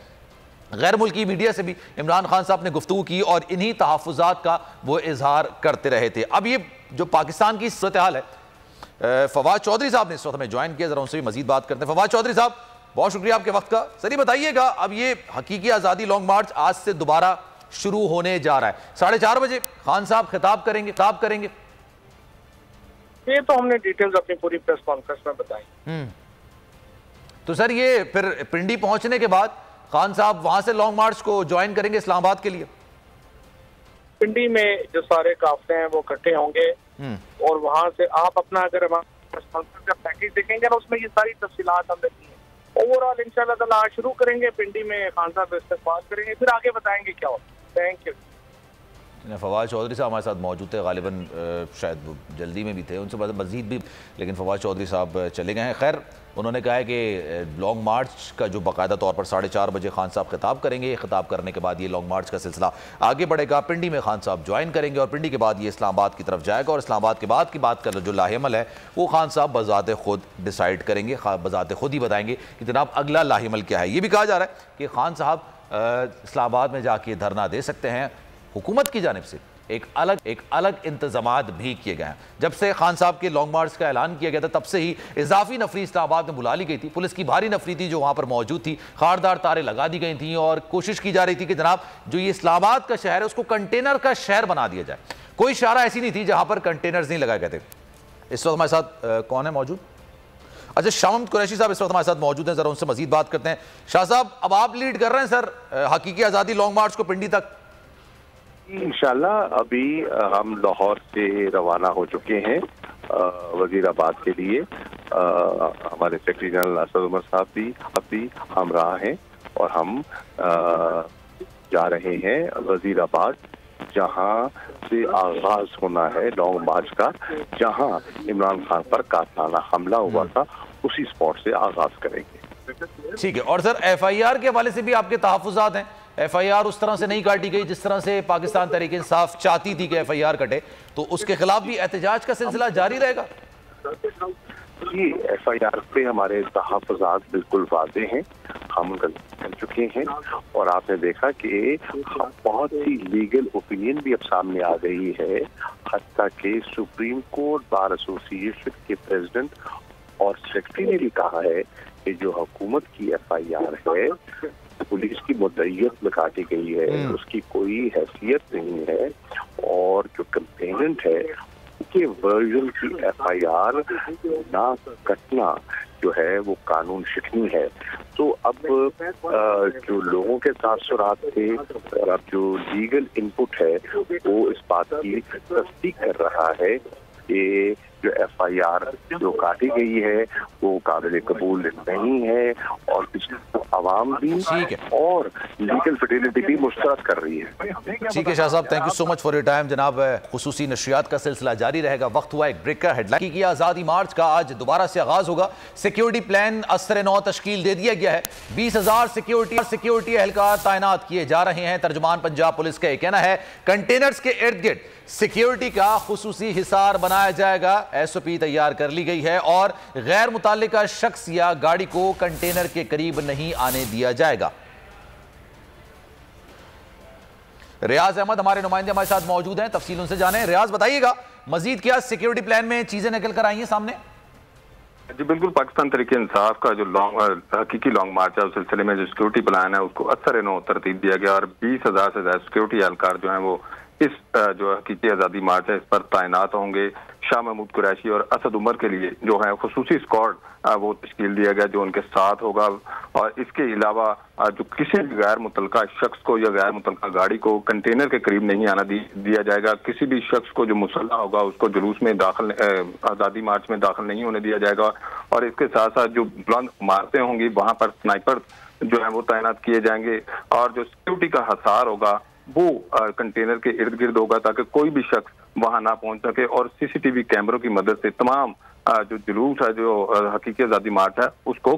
गैर मुल्की मीडिया से भी इमरान खान साहब ने गुफ्तु की और इन्हीं तहफात का वो इजहार करते रहे थे। अब ये जो पाकिस्तान की सूरत हाल है फवाद चौधरी साहब ने इस वक्त हमें ज्वाइन किया, जरा उनसे भी मजीद बात करते हैं। फवाद चौधरी साहब, बहुत शुक्रिया आपके वक्त का। सर बताइएगा, अब ये हकीकी आज़ादी लॉन्ग मार्च आज से दोबारा शुरू होने जा रहा है। साढ़े चार बजे खान साहब खिताब करेंगे खिताब करेंगे। ये तो हमने डिटेल्स अपनी पूरी प्रेस कॉन्फ्रेंस में बताई। हम्म। तो सर ये फिर पिंडी पहुँचने के बाद खान साहब वहाँ से लॉन्ग मार्च को ज्वाइन करेंगे इस्लामाबाद के लिए। पिंडी में जो सारे काफले हैं वो इकट्ठे होंगे। हम्म। और वहाँ से आप अपना अगर का पैकेज देखेंगे ना उसमें ये सारी तफसीलात हम रखी हैं। ओवरऑल इंशाल्लाह शुरू करेंगे पिंडी में खान साहब इस्तेमाल करेंगे फिर आगे बताएँगे क्या होता थैंक यू फवाद चौधरी साहब हमारे साथ मौजूद थे गालिबा शायद जल्दी में भी थे, उनसे मज़ीद भी, लेकिन फवाद चौधरी साहब चले गए हैं। खैर, उन्होंने कहा है कि लॉन्ग मार्च का जो बाकायदा तौर पर साढ़े चार बजे खान साहब खिताब करेंगे खिताब करने के बाद ये लॉन्ग मार्च का सिलसिला आगे बढ़ेगा। पिंडी में खान साहब ज्वाइन करेंगे और पिंडी के बाद ये इस्लामाबाद की तरफ़ जाएगा, और इस्लामाबाद के बाद की बात कर जो लाहेमल है, वो खान साहब बजात खुद डिसाइड करेंगे बजात खुद ही बताएँगे कि जनाब अगला लाहेमल क्या है। ये भी कहा जा रहा है कि खान साहब इस्लामाबाद में जाके धरना दे सकते हैं। हुकूमत की जानब से एक अलग एक अलग इंतज़ाम भी किए गए हैं। जब से खान साहब के लॉन्ग मार्च का ऐलान किया गया था, तब से ही इजाफी नफरी इस्लामाबाद में बुला ली गई थी। पुलिस की भारी नफरी थी जो वहाँ पर मौजूद थी। खारदार तारे लगा दी गई थी और कोशिश की जा रही थी कि जनाब, जो ये इस्लामाबाद का शहर है, उसको कंटेनर का शहर बना दिया जाए। कोई शारा ऐसी नहीं थी जहाँ पर कंटेनर नहीं लगाए गए थे। इस वक्त हमारे साथ कौन है मौजूद? अच्छा शाम कुरैशी साहब इस वक्त हमारे साथ मौजूद हैं जरा उनसे मजीद बात करते हैं। शाह साहब अब आप लीड कर रहे हैं सर हकीकी आज़ादी लॉन्ग मार्च को पिंडी तक। इंशाल्लाह अभी हम लाहौर से रवाना हो चुके हैं वजीराबाद के लिए। आ, हमारे सेक्रेटरी जनरल असद उमर साहब भी अब भी हम रहा हैं और हम आ, जा रहे हैं वजीराबाद जहाँ से आगाज़ होना है लॉन्ग मार्च का जहाँ इमरान खान पर कातलाना हमला हुआ था उसी स्पॉट से आगाज़ करेंगे। ठीक है और सर एफआईआर के हवाले से भी आपके तहफात हैं। एफ़ आई आर उस तरह से नहीं काटी गई जिस तरह से पाकिस्तान तरीके इंसाफ चाहती थी कि एफ़ आई आर कटे तो उसके खिलाफ भी एहतजाज का सिलसिला जारी रहेगा? जी एफ़ आई आर पे हमारे तहफात बिल्कुल वाजे हैं। हम कर चुके हैं और आपने देखा कि बहुत सी लीगल ओपिनियन भी अब सामने आ गई है हत्या के सुप्रीम कोर्ट बार एसोसिएशन के प्रेसिडेंट और सेक्रेटरी ने भी कहा है कि जो हुकूमत की एफ़ आई आर है पुलिस की मुद्दत में काटी गई है हम्म। उसकी कोई हैसियत नहीं है और जो कंप्लेनेंट है उनके वर्जन की एफ़ आई आर ना कटना जो है, वो कानून शिकनी है। तो अब जो लोगों के तासरात थे और अब जो लीगल इनपुट है, वो इस बात की तस्दीक कर रहा है कि जो एफ़ आई आर जो काटी गई है वो काबिल कबूल नहीं है और आवाम भी और लीगल फर्टिलिटी भी मुस्तरद कर रही है। ठीक है Shah sahab thank you so much for your time जनाब खसूसी नशियात का सिलसिला जारी रहेगा। वक्त हुआ एक ब्रेक का हेडलाइन की आज़ादी मार्च का आज दोबारा से आगाज़ होगा। सिक्योरिटी प्लान असर नौ तश्कील दे दिया गया है। बीस हज़ार सिक्योरिटी सिक्योरिटी एहलकार तैनात किए जा रहे हैं। तर्जमान पंजाब पुलिस का यह कहना है कंटेनर्स के इर्द गिर्द सिक्योरिटी का खसूसी हिसार बनाया जाएगा। एसओपी तैयार कर ली गई है और गैर मुतल शख्स या गाड़ी को कंटेनर के करीब नहीं आने दिया जाएगा। रियाज अहमद हमारे नुमाइंदे हमारे साथ मौजूद हैं, तफसील उनसे जाने। रियाज, बताइएगा, मजीद क्या सिक्योरिटी प्लान में चीज़ें निकल कर आई हैं सामने? जी, बिल्कुल, पाकिस्तान तरीके इंसाफ का जो लॉन्ग हकीकी लॉन्ग मार्च है, उस सिलसिले में जो सिक्योरिटी प्लान है, उसको असर नो तरतीब दिया गया और बीस हज़ार से ज़्यादा सिक्योरिटी एहलकार जो है वो इस जो हकीकी आज़ादी मार्च है, इस पर तैनात होंगे शाह महमूद कुरैशी और असद उमर के लिए जो है, खसूसी स्कॉड वो तश्कील दिया गया, जो उनके साथ होगा। और इसके अलावा जो किसी भी गैर मुतल शख्स को या गैर मुतल गाड़ी को कंटेनर के करीब नहीं आना दिया जाएगा। किसी भी शख्स को जो मुसल्ला होगा, उसको जुलूस में दाखिल आज़ादी मार्च में दाखिल नहीं होने दिया जाएगा। और इसके साथ साथ जो बुलंद इमारतें होंगी, वहाँ पर स्नाइपर जो है, वो तैनात किए जाएँगे। और जो सिक्योरिटी का हसार होगा वो कंटेनर के इर्द गिर्द होगा ताकि कोई भी शख्स वहाँ ना पहुँच सके और सीसीटीवी कैमरों की मदद से तमाम जो जुलूस है, जो हकीकी आज़ादी मार्ट है, उसको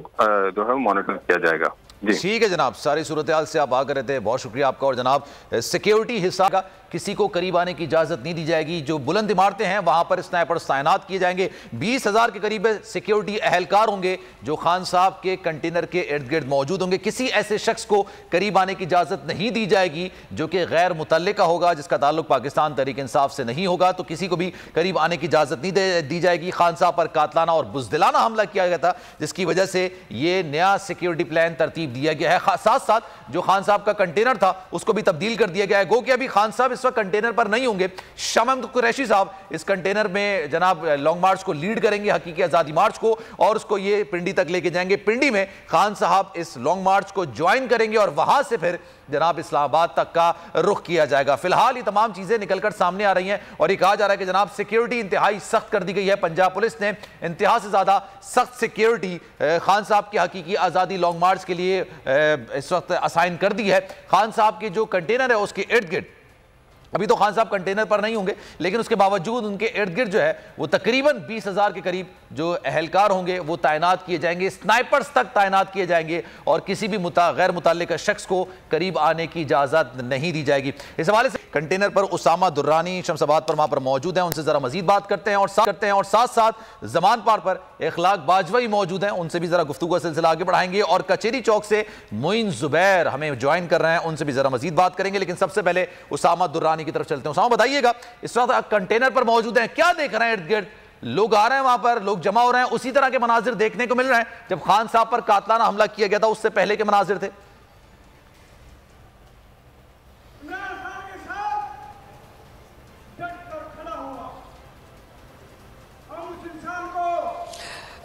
जो है मॉनिटर किया जाएगा। ठीक है जनाब, सारी सूरत से आप आकर रहते हैं। बहुत शुक्रिया आपका और जनाब सिक्योरिटी हिस्सा का किसी को करीब आने की इजाज़त नहीं दी जाएगी। जो बुलंद इमारतें हैं, वहाँ पर स्नाइपर तैनात किए जाएँगे। बीस हज़ार के करीब सिक्योरिटी अहलकार होंगे, जो खान साहब के कंटेनर के इर्द गिर्द मौजूद होंगे। किसी ऐसे शख्स को करीब आने की इजाज़त नहीं दी जाएगी, जो कि गैर मुतल होगा, जिसका ताल्लुक पाकिस्तान तरीक इंसाफ से नहीं होगा तो किसी को भी करीब आने की इजाज़त नहीं दी जाएगी। खान साहब पर कातलाना और बुजदिलाना हमला किया गया था, जिसकी वजह से ये नया सिक्योरिटी प्लान तरतीब दिया गया है। साथ साथ जो खान साहब का कंटेनर था, उसको भी तब्दील कर दिया गया है। गो कि अभी खान साहब इस वक्त कंटेनर पर नहीं होंगे। शमम कुरैशी साहब इस कंटेनर में जनाब लॉन्ग मार्च को लीड करेंगे, हकीकी आज़ादी मार्च को, और उसको ये पिंडी तक लेके जाएँगे। पिंडी में खान साहब इस लॉन्ग मार्च को ज्वाइन करेंगे और वहाँ से फिर जनाब इस्लामाबाद तक का रुख किया जाएगा। फ़िलहाल ये तमाम चीज़ें निकलकर सामने आ रही हैं और ये कहा जा रहा है कि जनाब सिक्योरिटी इंतहाई सख्त कर दी गई है। पंजाब पुलिस ने इंतहा से ज़्यादा सख्त सिक्योरिटी खान साहब की हकीकी आज़ादी लॉन्ग मार्च के लिए इस वक्त असाइन कर दी है। खान साहब के जो कंटेनर है, उसके इर्द गिर्द अभी तो खान साहब कंटेनर पर नहीं होंगे लेकिन उसके बावजूद उनके इर्द गिर्द जो है वो तकरीबन बीस हज़ार के करीब जो अहलकार होंगे वो तैनात किए जाएँगे स्नाइपर्स तक तैनात किए जाएँगे और किसी भी मुता, गैर मुतल शख्स को करीब आने की इजाज़त नहीं दी जाएगी। इस हवाले से कंटेनर पर उसामा दुर्रानी शमसाबाद पर वहाँ पर मौजूद है उनसे जरा मजीद बात करते हैं और साथ करते हैं और साथ साथ जमान पार पर इखलाक बाजवाई मौजूद हैं उनसे भी जरा गुफ्तु का सिलसिला आगे बढ़ाएँगे और कचेरी चौक से मोइन जुबैर हमें ज्वाइन कर रहे हैं उनसे भी जरा मजीद बात करेंगे लेकिन सबसे पहले उसामा दुर्रानी पानी की तरफ़ चलते हैं। साहब, बताइएगा, इस वक्त कंटेनर पर मौजूद हैं, क्या देख रहे हैं इर्द गिर्द? लोग आ रहे हैं वहाँ पर, लोग जमा हो रहे हैं। उसी तरह के मनाजिर देखने को मिल रहे हैं। जब खान साहब पर कातलाना हमला किया गया था, उससे पहले के मनाजिर थे।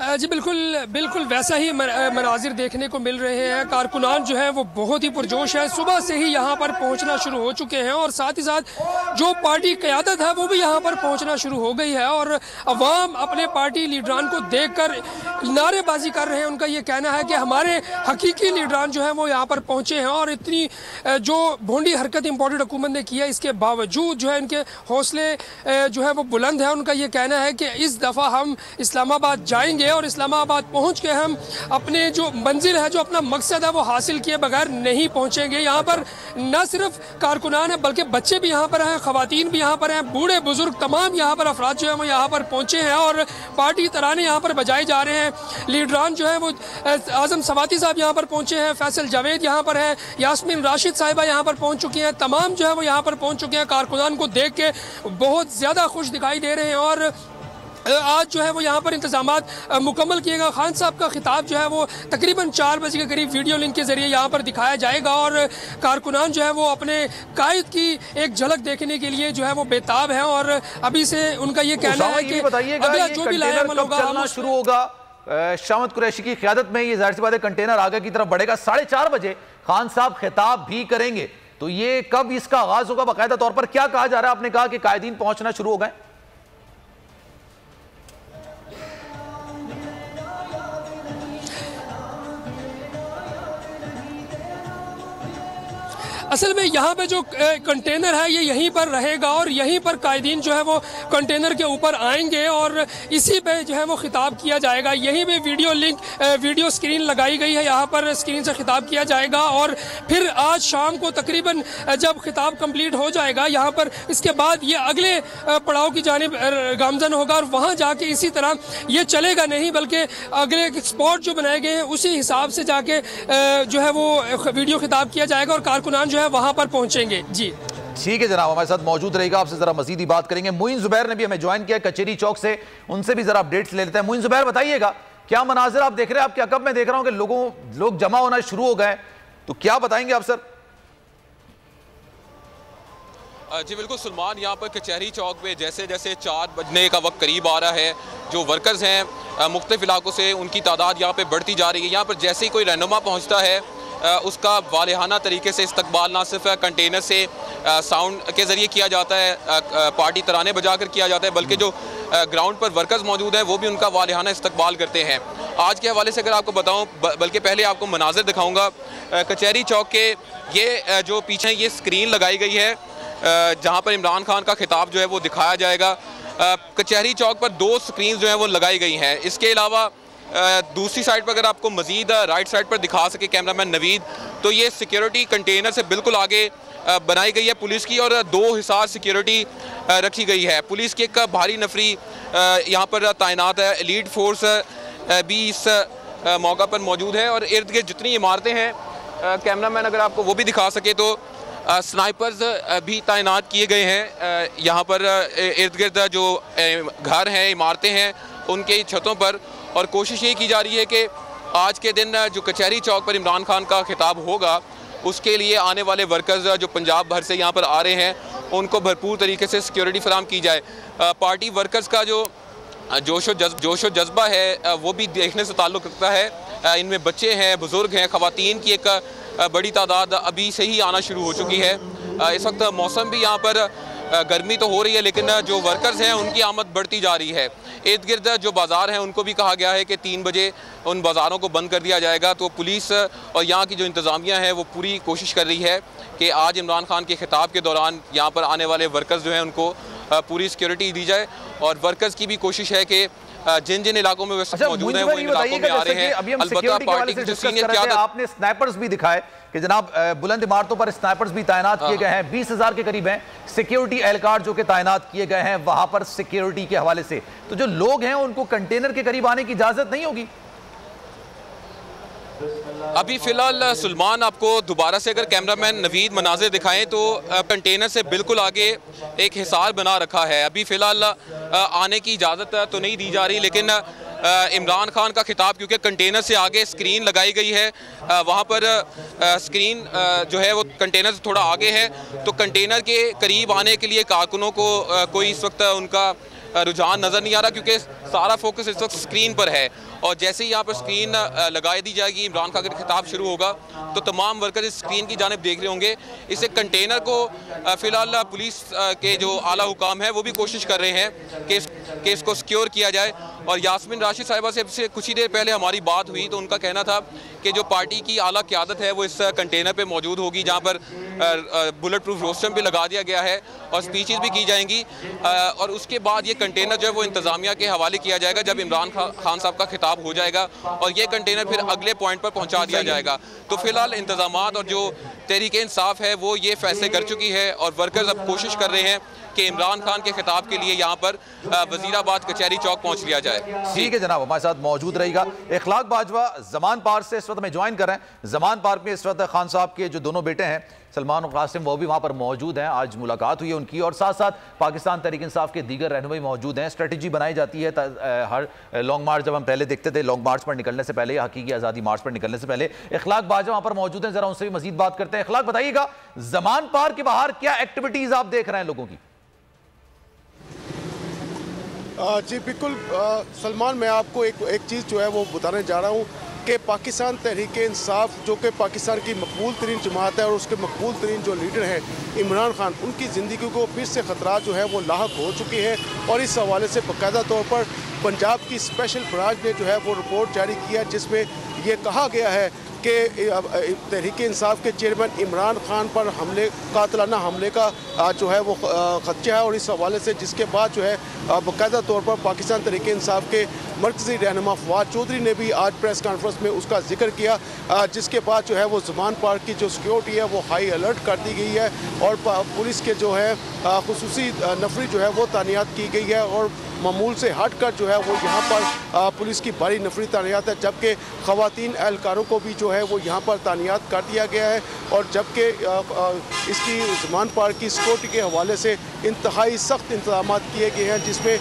जी, बिल्कुल बिल्कुल वैसा ही मनाजिर देखने को मिल रहे हैं। कारकुनान जो है, वो बहुत ही पुरजोश है। सुबह से ही यहाँ पर पहुँचना शुरू हो चुके हैं और साथ ही साथ जो पार्टी क्यादत है, वो भी यहाँ पर पहुँचना शुरू हो गई है और अवाम अपने पार्टी लीडरान को देख कर नारेबाजी कर रहे हैं। उनका ये कहना है कि हमारे हकीकी लीडरान जो है, वो यहाँ पर पहुँचे हैं और इतनी जो भोंडी हरकत इम्पोर्टेड हुकूमत ने किया इसके बावजूद जो है, इनके हौसले जो है, वो बुलंद है। उनका ये कहना है कि इस दफ़ा हम इस्लामाबाद जाएँगे और इस्लामाबाद पहुँच के हम अपने जो मंजिल है जो अपना मकसद है वो हासिल किए बगैर नहीं पहुँचेंगे यहाँ पर न सिर्फ़ कारकुनान है बल्कि बच्चे भी यहाँ पर हैं खातन भी यहाँ पर हैं बूढ़े बुज़ुर्ग तमाम यहाँ पर अफराद जो है वो यहाँ पर पहुँचे हैं और पार्टी तराने यहाँ पर बजाए जा रहे हैं लीडरान जो है वो आज़म सवाती साहब यहाँ पर पहुँचे हैं फैसल जावेद यहाँ पर है यासमिन राशिद साहिबा यहाँ पर पहुँच चुकी हैं तमाम जो है वो यहाँ पर पहुँच चुके हैं कारकुनान को देख के बहुत ज़्यादा खुश दिखाई दे रहे हैं और आज जो है वो यहाँ पर इंतज़ाम मुकम्मल किए गए। खान साहब का खिताब जो है वो तकरीबन चार बजे के करीब वीडियो लिंक के ज़रिए यहाँ पर दिखाया जाएगा और कारकुनान जो है वो अपने कायद की एक झलक देखने के लिए जो है वो बेताब है और अभी से उनका ये कहना है कि अगला जो भी चलना शुरू होगा? शामत कुरैशी की क्यादत में ये ज़ाहिर सी बात है कंटेनर आगे की तरफ़ बढ़ेगा। साढ़े चार बजे खान साहब खिताब भी करेंगे। तो ये कब इसका आगाज़ होगा? बाकायदा तौर पर क्या कहा जा रहा है? आपने कहा कि कायदीन पहुँचना शुरू हो गए। असल में यहाँ पे जो कंटेनर है, ये यहीं पर रहेगा और यहीं पर कायदीन जो है वो कंटेनर के ऊपर आएँगे और इसी पे जो है वो खिताब किया जाएगा। यहीं पे वीडियो लिंक वीडियो स्क्रीन लगाई गई है। यहाँ पर स्क्रीन से खिताब किया जाएगा और फिर आज शाम को तकरीबन जब खिताब कंप्लीट हो जाएगा, यहाँ पर इसके बाद ये अगले पड़ाव की जानब गामजन होगा और वहाँ जाके इसी तरह ये चलेगा नहीं, बल्कि अगले स्पॉट जो बनाए गए हैं, उसी हिसाब से जाके जो है वो वीडियो खिताब किया जाएगा और कारकुनान जो जो है वहाँ पर पहुँचेंगे। जी। ठीक है जनाब हमारे साथ मौजूद रहेगा आपसे जरा मजीदी बात करेंगे। मोइन जुबैर ने भी हमें ज्वाइन किया कचेरी चौक से उनसे भी जरा अपडेट्स ले लेते हैं। मोइन जुबैर बताइएगा क्या मनाजिर आप देख रहे हैं? आप क्या कब मैं देख रहा हूँ कि लोगों लोग जमा होना शुरू हो गए तो क्या बताएँगे आप सर? जी बिल्कुल सलमान यहाँ पर कचहरी चौक पे जैसे जैसे चार बजने का वक्त करीब आ रहा है जो वर्कर्स हैं मुख्तफ इलाकों से उनकी तादाद यहाँ पे बढ़ती जा रही है। यहाँ पर जैसे ही कोई रहनुमा पहुँचता है उसका वालहाना तरीके से इस्तबाल ना सिर्फ़ कंटेनर से साउंड के ज़रिए किया जाता है पार्टी तराने बजा कर किया जाता है, बल्कि जो ग्राउंड पर वर्कर्स मौजूद हैं, वो भी उनका वालहाना इस्तकबाल करते हैं। आज के हवाले से अगर आपको बताऊँ बल्कि पहले आपको मनाजिर दिखाऊँगा कचहरी चौक के, ये जो पीछे ये स्क्रीन लगाई गई है जहाँ पर इमरान खान का खिताब जो है वो दिखाया जाएगा। कचहरी चौक पर दो स्क्रीन जो है वो लगाई गई हैं। इसके अलावा दूसरी साइड पर अगर आपको मजीद राइट साइड पर दिखा सके कैमरामैन नवीद तो ये सिक्योरिटी कंटेनर से बिल्कुल आगे बनाई गई है पुलिस की और दो हिसार सिक्योरिटी रखी गई है। पुलिस की एक भारी नफरी यहाँ पर तैनात है। लीड फोर्स भी इस मौका पर मौजूद है और इर्द गिर्द जितनी इमारतें हैं कैमरामैन अगर आपको वो भी दिखा सके तो स्नाइपर्स भी तैनात किए गए हैं। यहाँ पर इर्द गिर्द जो घर हैं, इमारतें हैं, उनके छतों पर और कोशिश ये की जा रही है कि आज के दिन जो कचहरी चौक पर इमरान खान का खिताब होगा, उसके लिए आने वाले वर्कर्स जो पंजाब भर से यहाँ पर आ रहे हैं, उनको भरपूर तरीके से सिक्योरिटी फराम की जाए। पार्टी वर्कर्स का जो जोशो जज्ब जोशो जज्बा है वो भी देखने से ताल्लुक़ रखता है। इनमें बच्चे हैं, बुज़ुर्ग हैं ख़वान की एक बड़ी तादाद अभी से ही आना शुरू हो चुकी है। इस वक्त मौसम भी यहाँ पर गर्मी तो हो रही है, लेकिन जो वर्कर्स हैं, उनकी आमद बढ़ती जा रही है। इर्द गिर्द जो बाज़ार हैं, उनको भी कहा गया है कि तीन बजे उन बाज़ारों को बंद कर दिया जाएगा। तो पुलिस और यहाँ की जो इंतज़ामिया है, वो पूरी कोशिश कर रही है कि आज इमरान खान के खिताब के दौरान यहाँ पर आने वाले वर्कर्स जो हैं, उनको पूरी सिक्योरिटी दी जाए। और वर्कर्स की भी कोशिश है कि जिन जिन इलाकों में अच्छा, मौजूद हैं वो इलाकों में आ रहे हैं। अलबत्ता पार्टी की जो सीनियर क्या आपने स्नाइपर्स भी दिखाए कि जनाब बुलंद इमारतों पर स्नाइपर्स भी तैनात किए हाँ। गए हैं। बीस हज़ार के करीब हैं। सिक्योरिटी एहलकार जो कि तैनात किए गए हैं वहाँ पर सिक्योरिटी के हवाले से। तो जो लोग हैं उनको कंटेनर के करीब आने की इजाज़त नहीं होगी? अभी फ़िलहाल सलमान, आपको दोबारा से अगर कैमरामैन नवीद मनाजिर दिखाएँ तो कंटेनर से बिल्कुल आगे एक हिसार बना रखा है। अभी फ़िलहाल आने की इजाज़त तो नहीं दी जा रही, लेकिन इमरान खान का खिताब, क्योंकि कंटेनर से आगे स्क्रीन लगाई गई है वहाँ पर स्क्रीन जो है, वो कंटेनर से थोड़ा आगे है। तो कंटेनर के करीब आने के लिए कारकुनों को कोई इस वक्त उनका रुझान नज़र नहीं आ रहा, क्योंकि सारा फोकस इस वक्त स्क्रीन पर है। और जैसे ही यहाँ पर स्क्रीन लगाई दी जाएगी, इमरान खान का खिताब शुरू होगा तो तमाम वर्कर इस स्क्रीन की जानब देख रहे होंगे। इस कंटेनर को फ़िलहाल पुलिस के जो आला हुकाम है, वो भी कोशिश कर रहे हैं कि कि इसको सिक्योर किया जाए। और यासमिन राशिद साहिबा से कुछ ही देर पहले हमारी बात हुई तो उनका कहना था कि जो पार्टी की आला क्यादत है, वो इस कंटेनर पे मौजूद होगी, जहाँ पर बुलेट प्रूफ रोस्टम भी लगा दिया गया है और स्पीचेस भी की जाएँगी। और उसके बाद ये कंटेनर जो है, वो इंतज़ामिया के हवाले किया जाएगा, जब इमरान खान साहब का खिताब हो जाएगा और ये कंटेनर फिर अगले पॉइंट पर पहुँचा दिया जाएगा। तो फ़िलहाल इंतज़ाम और जो तहरीक इंसाफ है वो ये फैसले कर चुकी है और वर्कर्स अब कोशिश कर रहे हैं कि इमरान खान के खिताब के लिए यहाँ पर वजीराबाद कचहरी चौक पहुँच लिया जाए। ठीक है जनाब हमारे साथ मौजूद रहेगा इखलाक बाजवा जमान पार्क से इस वक्त में ज्वाइन कर रहे हैं। जमान पार्क में इस वक्त खान साहब के जो दोनों बेटे हैं सलमान और कासिम, वो भी वहाँ पर मौजूद हैं। आज मुलाकात हुई है उनकी और साथ साथ पाकिस्तान तहरीक इंसाफ के दीगर रहनुमाई मौजूद हैं। स्ट्रेटजी बनाई जाती है हर लॉन्ग मार्च जब हम पहले देखते थे, लॉन्ग मार्च पर निकलने से पहले हकीकी आज़ादी मार्च पर निकलने से पहले, इखलाक बाजा वहाँ पर मौजूद हैं। जरा उनसे भी मजीद बात करते हैं। इखलाक, बताइएगा, जमान पार के बाहर क्या एक्टिविटीज़ आप देख रहे हैं लोगों की? जी, बिल्कुल सलमान, मैं आपको एक एक चीज़ जो है वो बताने जा रहा हूँ। कि पाकिस्तान तहरीक इंसाफ, जो कि पाकिस्तान की मकबूल तरीन जमात है और उसके मकबूल तरीन जो लीडर हैं, इमरान खान, उनकी ज़िंदगी को फिर से ख़तरा जो है वो लाक हो चुकी है। और इस हवाले से बाकायदा तौर पर पंजाब की स्पेशल ब्रांच ने जो है वो रिपोर्ट जारी किया, जिसमें ये कहा गया है कि तहरीक इंसाफ के चेयरमैन इमरान खान पर हमले, कातलाना हमले का जो है वो खदशा है और इस हवाले से जिसके बाद जो है बाकायदा तौर पर पाकिस्तान तहरीक इंसाफ के मरकजी रहनमा फवाद चौधरी ने भी आज प्रेस कॉन्फ्रेंस में उसका ज़िक्र किया जिसके बाद जो है वो जमान पार्क की जो सिक्योरिटी है वो हाई अलर्ट कर दी गई है और पुलिस के जो है खसूसी नफरी जो है वो तानियात की गई है और मामूल से हट कर जो है वो यहाँ पर पुलिस की भारी नफरी तानियात है, जबकि ख़वान एहलकारों को भी जो है वो यहाँ पर तानियात कर दिया गया है और जबकि इसकी जमान पार्क की सिक्योरिटी के हवाले से इंतहाई सख्त इंतज़ाम किए गए हैं, जिसमें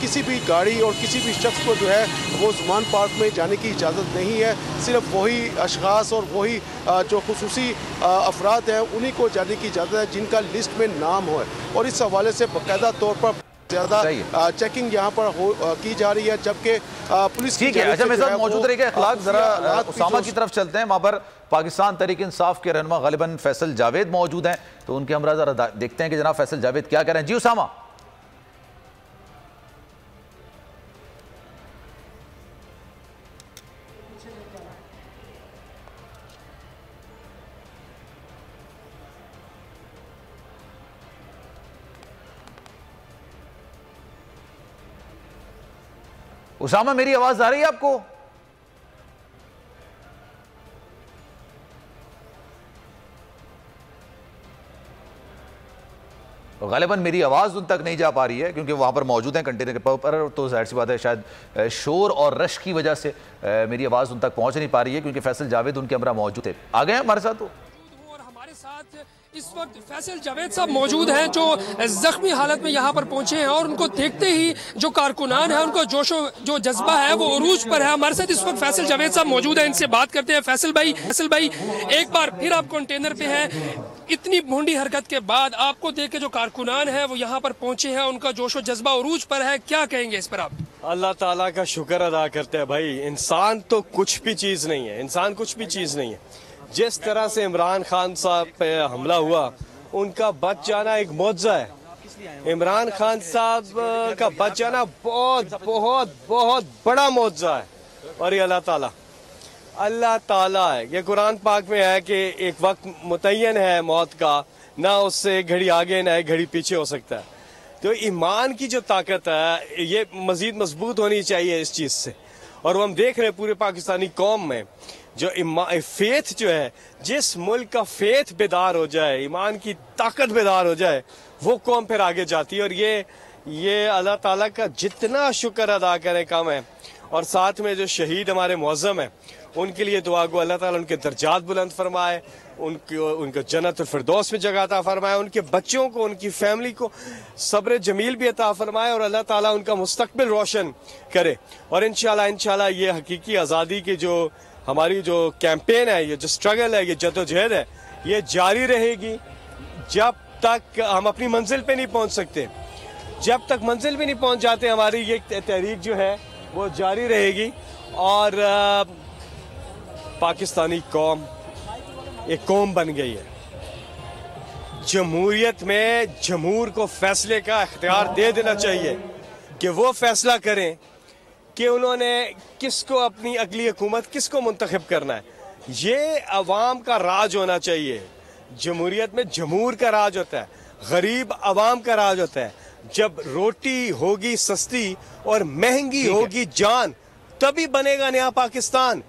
किसी भी गाड़ी और किसी भी शख्स को जो है वो जमान पार्क में जाने की इजाज़त नहीं है। सिर्फ़ वही अशास और वही जो खसूस अफराद हैं, उन्हीं को जाने की इजाज़त है जिनका लिस्ट में नाम हो। और इस हवाले से बाकायदा तौर पर ज़्यादा चेकिंग यहाँ पर हो की जा रही है जबकि पुलिस ठीक है अच्छा मेरे मौजूद रहेगा अखलाक जरा उसामा की तरफ़ चलते हैं वहाँ पर पाकिस्तान तरीक इंसाफ के रहनमा गालिबन फैसल जावेद मौजूद हैं तो उनके हमरा जरा देखते हैं कि जनाब फैसल जावेद क्या कह रहे हैं। जी उसामा। उसामा, मेरी आवाज़ आ रही है आपको? गालिबा, मेरी आवाज़ उन तक नहीं जा पा रही है, क्योंकि वहाँ पर मौजूद हैं कंटेनर के पर तो ज़ाहिर सी बात है, शायद शोर और रश की वजह से मेरी आवाज़ उन तक पहुँच नहीं पा रही है, क्योंकि फैसल जावेद, उनके हमरा मौजूद थे। आ गए हमारे साथ तो साथ इस वक्त फैसल जावेद साहब मौजूद हैं, जो जख्मी हालत में यहाँ पर पहुँचे हैं और उनको देखते ही जो कारकुनान है, उनको जोशो, जो जज्बा है, वो अरूज पर है। हमारे साथ इस वक्त फैसल जावेद साहब मौजूद हैं, इनसे बात करते हैं। फैसल भाई फैसल भाई, एक बार फिर आप कंटेनर पे हैं। इतनी भूडी हरकत के बाद आपको देख के जो कारकुनान है, वो यहाँ पर पहुँचे हैं, उनका जोशो जज्बा अरूज पर है। क्या कहेंगे इस पर आप? अल्लाह ताला का शुक्र अदा करते हैं भाई। इंसान तो कुछ भी चीज़ नहीं है। इंसान कुछ भी चीज़ नहीं है। जिस तरह से इमरान खान साहब पे हमला हुआ, उनका बच जाना एक मुआवजा है। इमरान खान साहब का बच जाना बहुत बहुत बहुत बड़ा मुआवजा है। और ये अल्लाह ताला अल्लाह ताला है। ये कुरान पाक में है कि एक वक्त मुतन है मौत का, ना उससे घड़ी आगे, ना एक घड़ी पीछे हो सकता है। तो ईमान की जो ताकत है, ये मजीद मज़बूत होनी चाहिए इस चीज़ से। और हम देख रहे हैं पूरे पाकिस्तानी कौम में जो फेथ जो है, जिस मुल्क का फेथ बेदार हो जाए, ईमान की ताकत बेदार हो जाए, वो कौम फिर आगे जाती है और ये ये अल्लाह ताला का जितना शुक्र अदा करें कम है। और साथ में जो शहीद हमारे मौज़म है, उनके लिए दुआ गो अल्लाह ताला उनके दर्जात बुलंद फरमाए, उनके, उनको जन्नत फिरदौस में जगह अता फरमाए, उनके बच्चों को, उनकी फैमिली को सब्र जमील भी अता फरमाए और अल्लाह ताला उनका मुस्तकबिल रोशन करे। और इन इंशाल्लाह ये हकीकी आज़ादी के जो हमारी जो कैंपेन है, ये जो स्ट्रगल है, ये जदोजहद है, ये जारी रहेगी जब तक हम अपनी मंजिल पे नहीं पहुँच सकते। जब तक मंजिल भी नहीं पहुँच जाते, हमारी ये तहरीक जो है, वो जारी रहेगी। और पाकिस्तानी कौम, एक कौम बन गई है। जमहूरियत में जमहूर को फैसले का अख्तियार दे देना चाहिए कि वो फैसला करें कि उन्होंने किसको अपनी अगली हुकूमत किसको मुंतखब करना है? ये अवाम का राज होना चाहिए। जमहूरियत में जमूर का राज होता है गरीब अवाम का राज होता है। जब रोटी होगी सस्ती और महँगी होगी जान तभी बनेगा नया पाकिस्तान।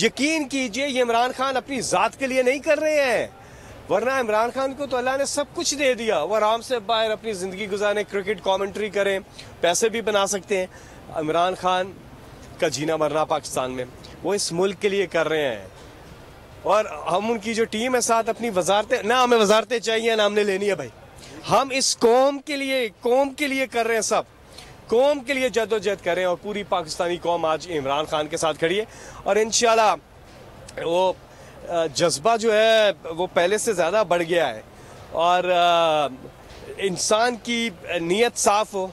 यकीन कीजिए ये इमरान खान अपनी ज़ात के लिए नहीं कर रहे हैं। वरना इमरान खान को तो अल्लाह ने सब कुछ दे दिया। वो आराम से बाहर अपनी ज़िंदगी गुजारें क्रिकेट कमेंट्री करें पैसे भी बना सकते हैं। इमरान खान का जीना मरना पाकिस्तान में। वो इस मुल्क के लिए कर रहे हैं। और हम उनकी जो टीम है, साथ अपनी वजारतें, ना हमें वजारतें चाहिए, ना हमने लेनी है भाई। हम इस कौम के लिए, कौम के लिए कर रहे हैं सब। कौम के लिए जदोजहद कर रहे हैं और पूरी पाकिस्तानी कौम आज इमरान खान के साथ खड़ी है। और इन वो जज्बा जो है, वो पहले से ज़्यादा बढ़ गया है। और इंसान की नीयत साफ़ हो।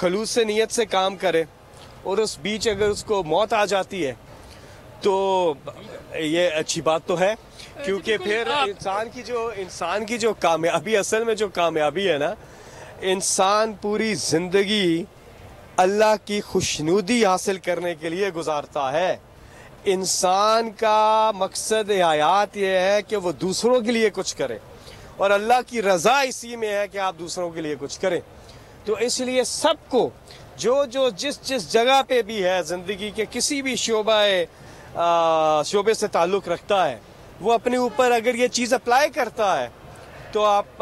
खलूस से नीयत से काम करे और उस बीच अगर उसको मौत आ जाती है तो ये अच्छी बात तो है क्योंकि फिर इंसान की जो इंसान की जो कामयाबी असल में जो कामयाबी है ना इंसान पूरी ज़िंदगी अल्लाह की खुशनुदी हासिल करने के लिए गुजारता है। इंसान का मकसद हयात यह है कि वो दूसरों के लिए कुछ करे और अल्लाह की रज़ा इसी में है कि आप दूसरों के लिए कुछ करें। तो इसलिए सबको, जो जो जिस जिस जगह पे भी है ज़िंदगी के किसी भी शोबा शोबे से ताल्लुक़ रखता है, वो अपने ऊपर अगर ये चीज़ अप्लाई करता है तो आप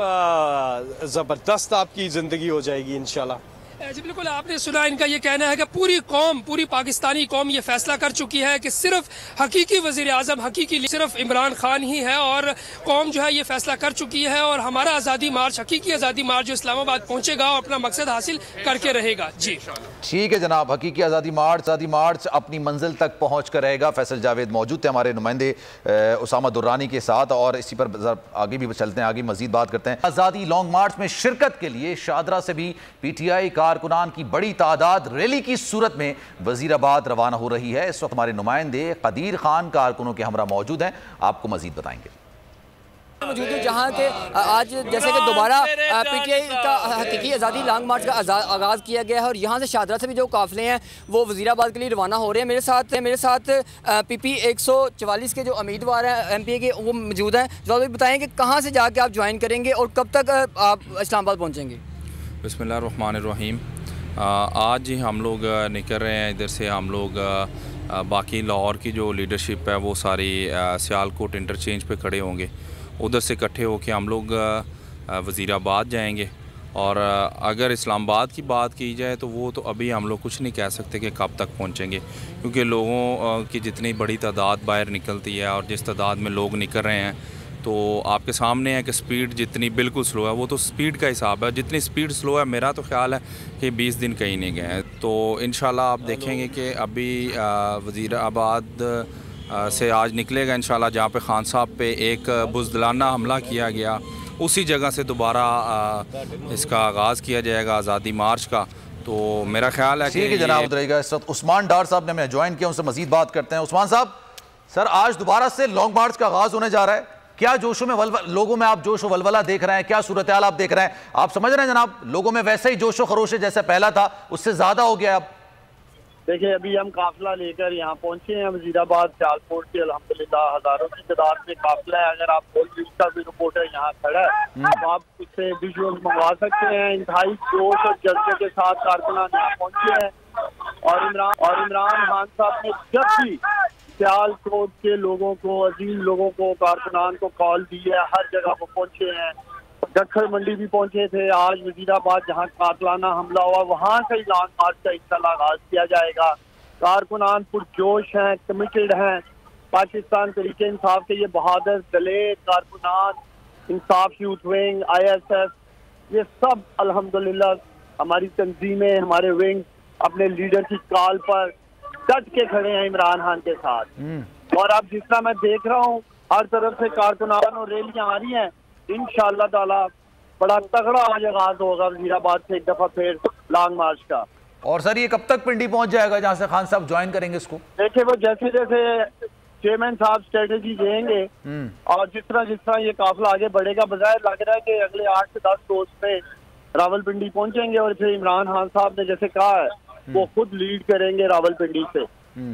ज़बरदस्त आपकी ज़िंदगी हो जाएगी इनशाला जी, बिल्कुल आपने सुना इनका ये कहना है कि पूरी कौम, पूरी पाकिस्तानी कौम ये फैसला कर चुकी है कि सिर्फ़ हकीकी वज़ीर अजम हकीकी सिर्फ़ इमरान खान ही है और कौम जो है ये फैसला कर चुकी है और हमारा आज़ादी मार्च, हकीकी आज़ादी मार्च जो इस्लामाबाद पहुंचेगा और अपना मकसद हासिल करके रहेगा। जी। ठीक है जनाब, हकीकी आज़ादी मार्च आज़ादी मार्च अपनी मंजिल तक पहुँच कर रहेगा। फैसल जावेद मौजूद थे हमारे नुमाइंदे उसामा दुर्रानी के साथ और इसी पर आगे भी चलते हैं, आगे मजीद बात करते हैं। आज़ादी लॉन्ग मार्च में शिरकत के लिए शादरा से भी पी टी आई का कारकुनान की बड़ी तादाद रैली की सूरत में वजीराबाद रवाना हो रही है। इस वक्त हमारे नुमाइंदे कदीर खान कारकुनों के हमरा मौजूद हैं। आपको मजीद बताएँगे। मौजूद हूँ जहाँ के आज जैसे कि दोबारा पीटीआई का हकीकी आज़ादी, लॉन्ग मार्च का आगाज़ किया गया है और यहाँ से शादरा से भी जो काफ़िले हैं, वो वजीराबाद के लिए रवाना हो रहे हैं। मेरे साथ मेरे साथ पीपी 144 के जो उम्मीदवार हैं एमपीए के, वो मौजूद हैं। जो अभी बताएँ कि कहाँ से जाके आप ज्वाइन करेंगे और कब तक आप इस्लामाबाद पहुँचेंगे? बसमीम आज ही हम लोग निकल रहे हैं। इधर से हम लोग बाकी लाहौर की जो लीडरशिप है, वो सारी सियालकोट इंटरचेंज पे खड़े होंगे। उधर से इकट्ठे होकर हम लोग वज़ीराबाद जाएँगे। और अगर इस्लामाबाद की बात की जाए तो वो तो अभी हम लोग कुछ नहीं कह सकते कि कब तक पहुँचेंगे। क्योंकि लोगों की जितनी बड़ी तादाद बाहर निकलती है और जिस तादाद में लोग निकल रहे हैं तो आपके सामने है कि स्पीड जितनी बिल्कुल स्लो है वो तो स्पीड का हिसाब है। जितनी स्पीड स्लो है मेरा तो ख्याल है कि 20 दिन कहीं नहीं गए हैं। तो इन आप देखेंगे कि अभी वज़ी आबाद से आज निकलेगा इन जहाँ पे खान साहब पे एक बुजदलाना हमला किया गया। उसी जगह से दोबारा इसका आगाज़ किया जाएगा आज़ादी मार्च का। तो मेरा ख्याल है कि जनाब रहेगा इस वक्त। उस्मान डार साहब ने हमें ज्वाइन किया उनसे मजीद बात करते हैं। उस्मान साहब सर आज दोबारा से लॉन्ग मार्च का आगाज़ होने जा रहा है। क्या जोशों में वलवल लोगों में आप जोश वलवला देख रहे हैं? क्या सूरत आप देख रहे हैं? आप समझ रहे हैं जनाब? लोगों में वैसे ही जोशो खरोश है जैसे पहला था उससे ज़्यादा हो गया अब। देखिए अभी हम काफिला लेकर यहाँ पहुँचे हैं वजीराबाद सियालकोट से अलहमदिल्ला हज़ारों की तादाद में काफिला है। अगर आप कोई न्यूज़ का भी रिपोर्टर यहाँ खड़ा है तो आप उससे विजुअल मंगवा सकते हैं। इंतहाई जोश और जज्बे के साथ कारकुनान यहाँ पहुँचे हैं। और इमरान और इमरान खान साहब ने जब भी सियालकोट के लोगों को अजीम लोगों को, कारकुनान को कॉल दी है, हर जगह वो पहुँचे हैं। दखल मंडी भी पहुँचे थे, आज वजीराबाद जहाँ कातलाना हमला हुआ, वहाँ से लॉन्ग मार्च का इंशाल्लाह आगाज़ किया जाएगा। कारकुनान पुरजोश हैं कमिटेड हैं। पाकिस्तान तरीके इंसाफ के ये बहादुर दले, कारकुनान, Insaf youth wing I S F ये सब, अल्हम्दुलिल्लाह, हमारी तंजीमें, हमारे विंग अपने लीडर की कॉल पर डट के खड़े हैं इमरान खान के साथ। और अब जिस तरह मैं देख रहा हूँ हर तरफ़ से कारकुनान और रैलियाँ आ रही हैं इन ताला बड़ा तगड़ा आज आगाज़ होगा वजीराबाद से एक दफ़ा फिर लॉन्ग मार्च का। और सर ये कब तक पिंडी पहुँच जाएगा जहाँ से खान साहब ज्वाइन करेंगे इसको? देखिए वो जैसे जैसे चेयरमैन साहब स्ट्रेटेजी देंगे और जिस तरह जिस तरह ये काफिला आगे बढ़ेगा बजाय लग रहा है कि अगले आठ से दस रोज में रावलपिंडी पहुँचेंगे और फिर इमरान खान साहब ने जैसे कहा है वो खुद लीड करेंगे रावलपिंडी से।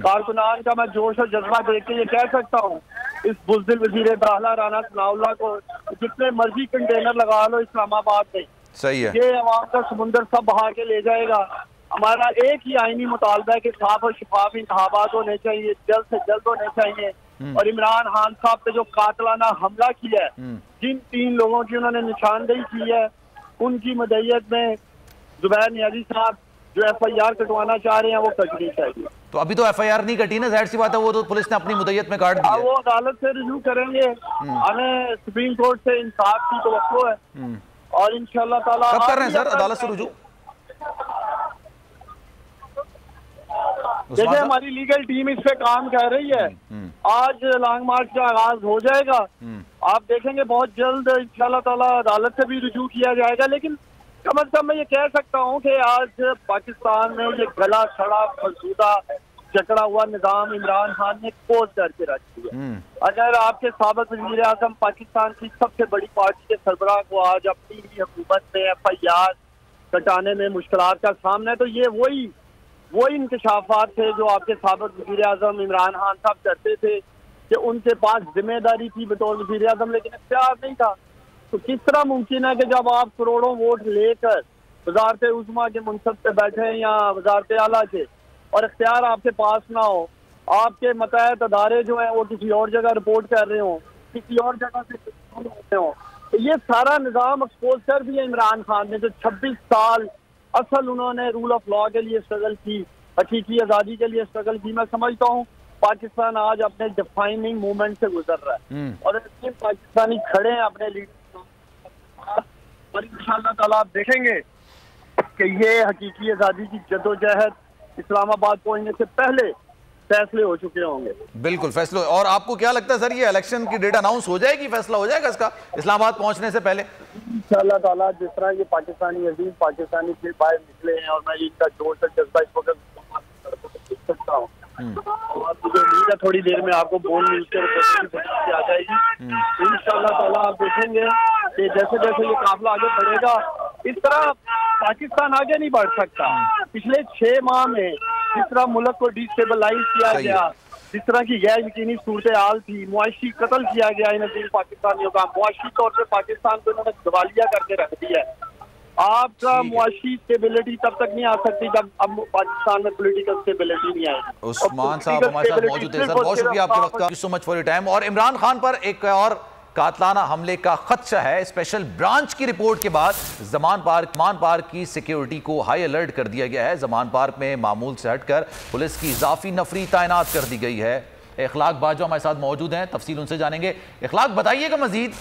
कारकुनान का मैं जोश और जज्बा देख के ये कह सकता हूँ इस बुजदिल वज़ीर दाखिला राना सनाउल्ला को जितने मर्ज़ी कंटेनर लगा लो इस्लामाबाद में। सही है। ये आवाम का समुंदर सब बहा के ले जाएगा। हमारा एक ही आईनी मुतालबा है कि साफ़ और शफाफ इंतबात होने चाहिए जल्द से जल्द होने चाहिए। और इमरान खान साहब पे जो कातलाना हमला किया है जिन तीन लोगों की उन्होंने निशानदेही की है उनकी मदैयत में जुबैर नियाजी साहब जो एफ़ आई आर कटवाना चाह रहे हैं वो कटनी चाहिए। तो अभी तो एफआईआर नहीं कटी ना ज़ाहिर सी बात है वो तो पुलिस ने अपनी मुदैयत में काट दी वो अदालत से रिव्यू करेंगे। हमें सुप्रीम कोर्ट से इंसाफ की तो है। और इंशाल्लाह ताला कब कर रहे हैं सर? अदालत से रुजू देखिए हमारी लीगल टीम इस पे काम कर रही है। आज लॉन्ग मार्च का आगाज़ हो जाएगा। आप देखेंगे बहुत जल्द इंशाल्लाह ताला अदालत से भी रुजू किया जाएगा लेकिन कम अज कम मैं ये कह सकता हूँ कि आज पाकिस्तान में ये गला सड़ा फसूदा जकड़ा हुआ निज़ाम इमरान खान ने कोस करके रख दिया हम्म। अगर आपके सबक वज़ीर आज़म पाकिस्तान की सबसे बड़ी पार्टी के सरबराह को आज अपनी ही हुकूमत में एफ़ आई आर कटाने में मुश्किल का सामना है तो ये वही वही इंकशाफात थे जो आपके सबक वज़ीर आज़म इमरान खान साहब करते थे कि उनके पास ज़िम्मेदारी थी बतौर वज़ीर आज़म लेकिन इख्तियार नहीं था तो किस तरह मुमकिन है कि जब आप करोड़ों वोट लेकर वजारत उजमा के मनसब पे बैठे हैं या वजारत आला के और इख्तियार आपके पास ना हो आपके मतहत अदारे जो हैं वो किसी और जगह रिपोर्ट कर रहे हो किसी और जगह से होते हो तो ये सारा निज़ाम एक्सपोज कर दिया इमरान खान ने जो 26 साल असल उन्होंने रूल ऑफ़ लॉ के लिए स्ट्रगल की हकीकी आज़ादी के लिए स्ट्रगल की मैं समझता हूँ पाकिस्तान आज अपने डिफाइनिंग मूवमेंट से गुजर रहा है हम्म। और पाकिस्तानी खड़े हैं अपने लीडर और इन आप देखेंगे कि ये हकीकी आज़ादी की जदोजहद इस्लामाबाद पहुँचने से पहले फैसले हो चुके होंगे। बिल्कुल फैसले और आपको क्या लगता है सर ये इलेक्शन की डेट अनाउंस हो जाएगी? फैसला हो जाएगा इसका इस्लामाबाद पहुँचने से पहले? अल्लाह ताला जिस तरह ये पाकिस्तानी अजीम पाकिस्तानी फिर बाहर निकले हैं और मैं इनका ज़ोर से जज्बा इस वक्त सकता हूँ। और मुझे उम्मीद है थोड़ी देर में आपको बोल न्यूज़ के आ जाएगी। हम्म। इन ताला आप देखेंगे कि जैसे जैसे ये काफिला आगे बढ़ेगा इस तरह पाकिस्तान आगे नहीं बढ़ सकता। पिछले छह माह में जिस तरह मुल्क को डिस्टेबलाइज किया गया जिस तरह की गैर यकीनी सूरत हाल थी मुआशी कत्ल किया गया इन नजीर पाकिस्तानियों का मुआशी तौर पर पाकिस्तान को इन्होंने दिवालिया करके रख दिया है। आपका मुआशी स्टेबिलिटी तब तक नहीं आ सकती जब अब पाकिस्तान में पोलिटिकल स्टेबिलिटी नहीं आएगी। उस्मान साहब हमारे साथ मौजूद है। सर बहुत शुक्रिया आपके वक्त का। So much for your time और इमरान खान पर एक और कातलाना हमले का खदशा है। स्पेशल ब्रांच की रिपोर्ट के बाद जमान पार्क जमान पार्क की सिक्योरिटी को हाई अलर्ट कर दिया गया है। जमान पार्क में मामूल से हटकर पुलिस की इजाफी नफरी तैनात कर दी गई है। इखलाक बाजो हमारे साथ मौजूद हैं। तफसील उनसे जानेंगे। इखलाक बताइएगा मजीद।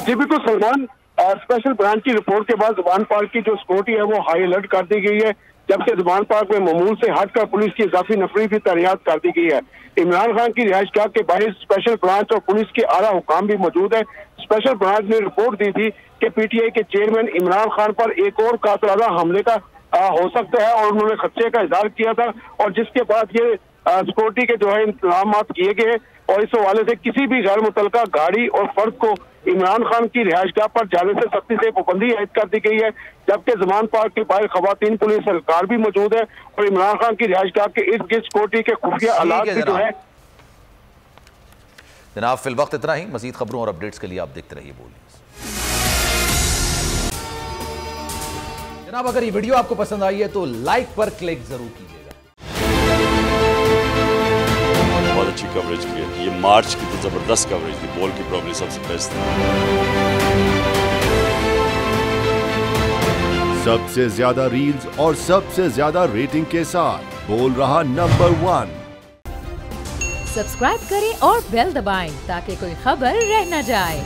जी बिल्कुल सलमान। स्पेशल ब्रांच की रिपोर्ट के बाद ज़ुबान पार्क की जो सिक्योरिटी है वो हाई अलर्ट कर दी गई है जबकि ज़ुबान पार्क में ममूल से हटकर पुलिस की इजाफी नफरी भी तैनात कर दी गई है। इमरान खान की रिहाइश गाह के बाहर स्पेशल ब्रांच और पुलिस के आला हुकाम भी मौजूद है। स्पेशल ब्रांच ने रिपोर्ट दी थी कि पीटीआई के चेयरमैन इमरान खान पर एक और कातलाना हमले का आ, हो सकता है और उन्होंने खदशे का इजहार किया था और जिसके बाद ये सिक्योरिटी के जो है इंतज़ाम किए गए और इस हवाले से किसी भी गैर मुतल गाड़ी और फर्द को इमरान खान की रिहाइशगाह पर जाने से सख्ती से पाबंदी आयद कर दी गई है जबकि जमान पार्क के बाहर खवतिन पुलिस सरकार भी मौजूद है और इमरान खान की रिहाइशगाह के इर्द गिर्द सिक्योरिटी के खुफिया आलात है भी जो जनाब। है। जनाब फिल वक्त इतना ही। मजीद खबरों और अपडेट्स के लिए आप देखते रहिए बोल जनाब अगर ये वीडियो आपको पसंद आई है तो लाइक पर क्लिक ज़रूर कीजिएगा। बहुत अच्छी कवरेज की ये मार्च की तो ज़बरदस्त कवरेज थी बॉल की प्रॉब्लम सबसे बेस्ट थी। सबसे ज़्यादा रील्स और सबसे ज़्यादा रेटिंग के साथ बोल रहा नंबर वन सब्सक्राइब करें और बेल दबाएँ ताकि कोई खबर रह न जाए।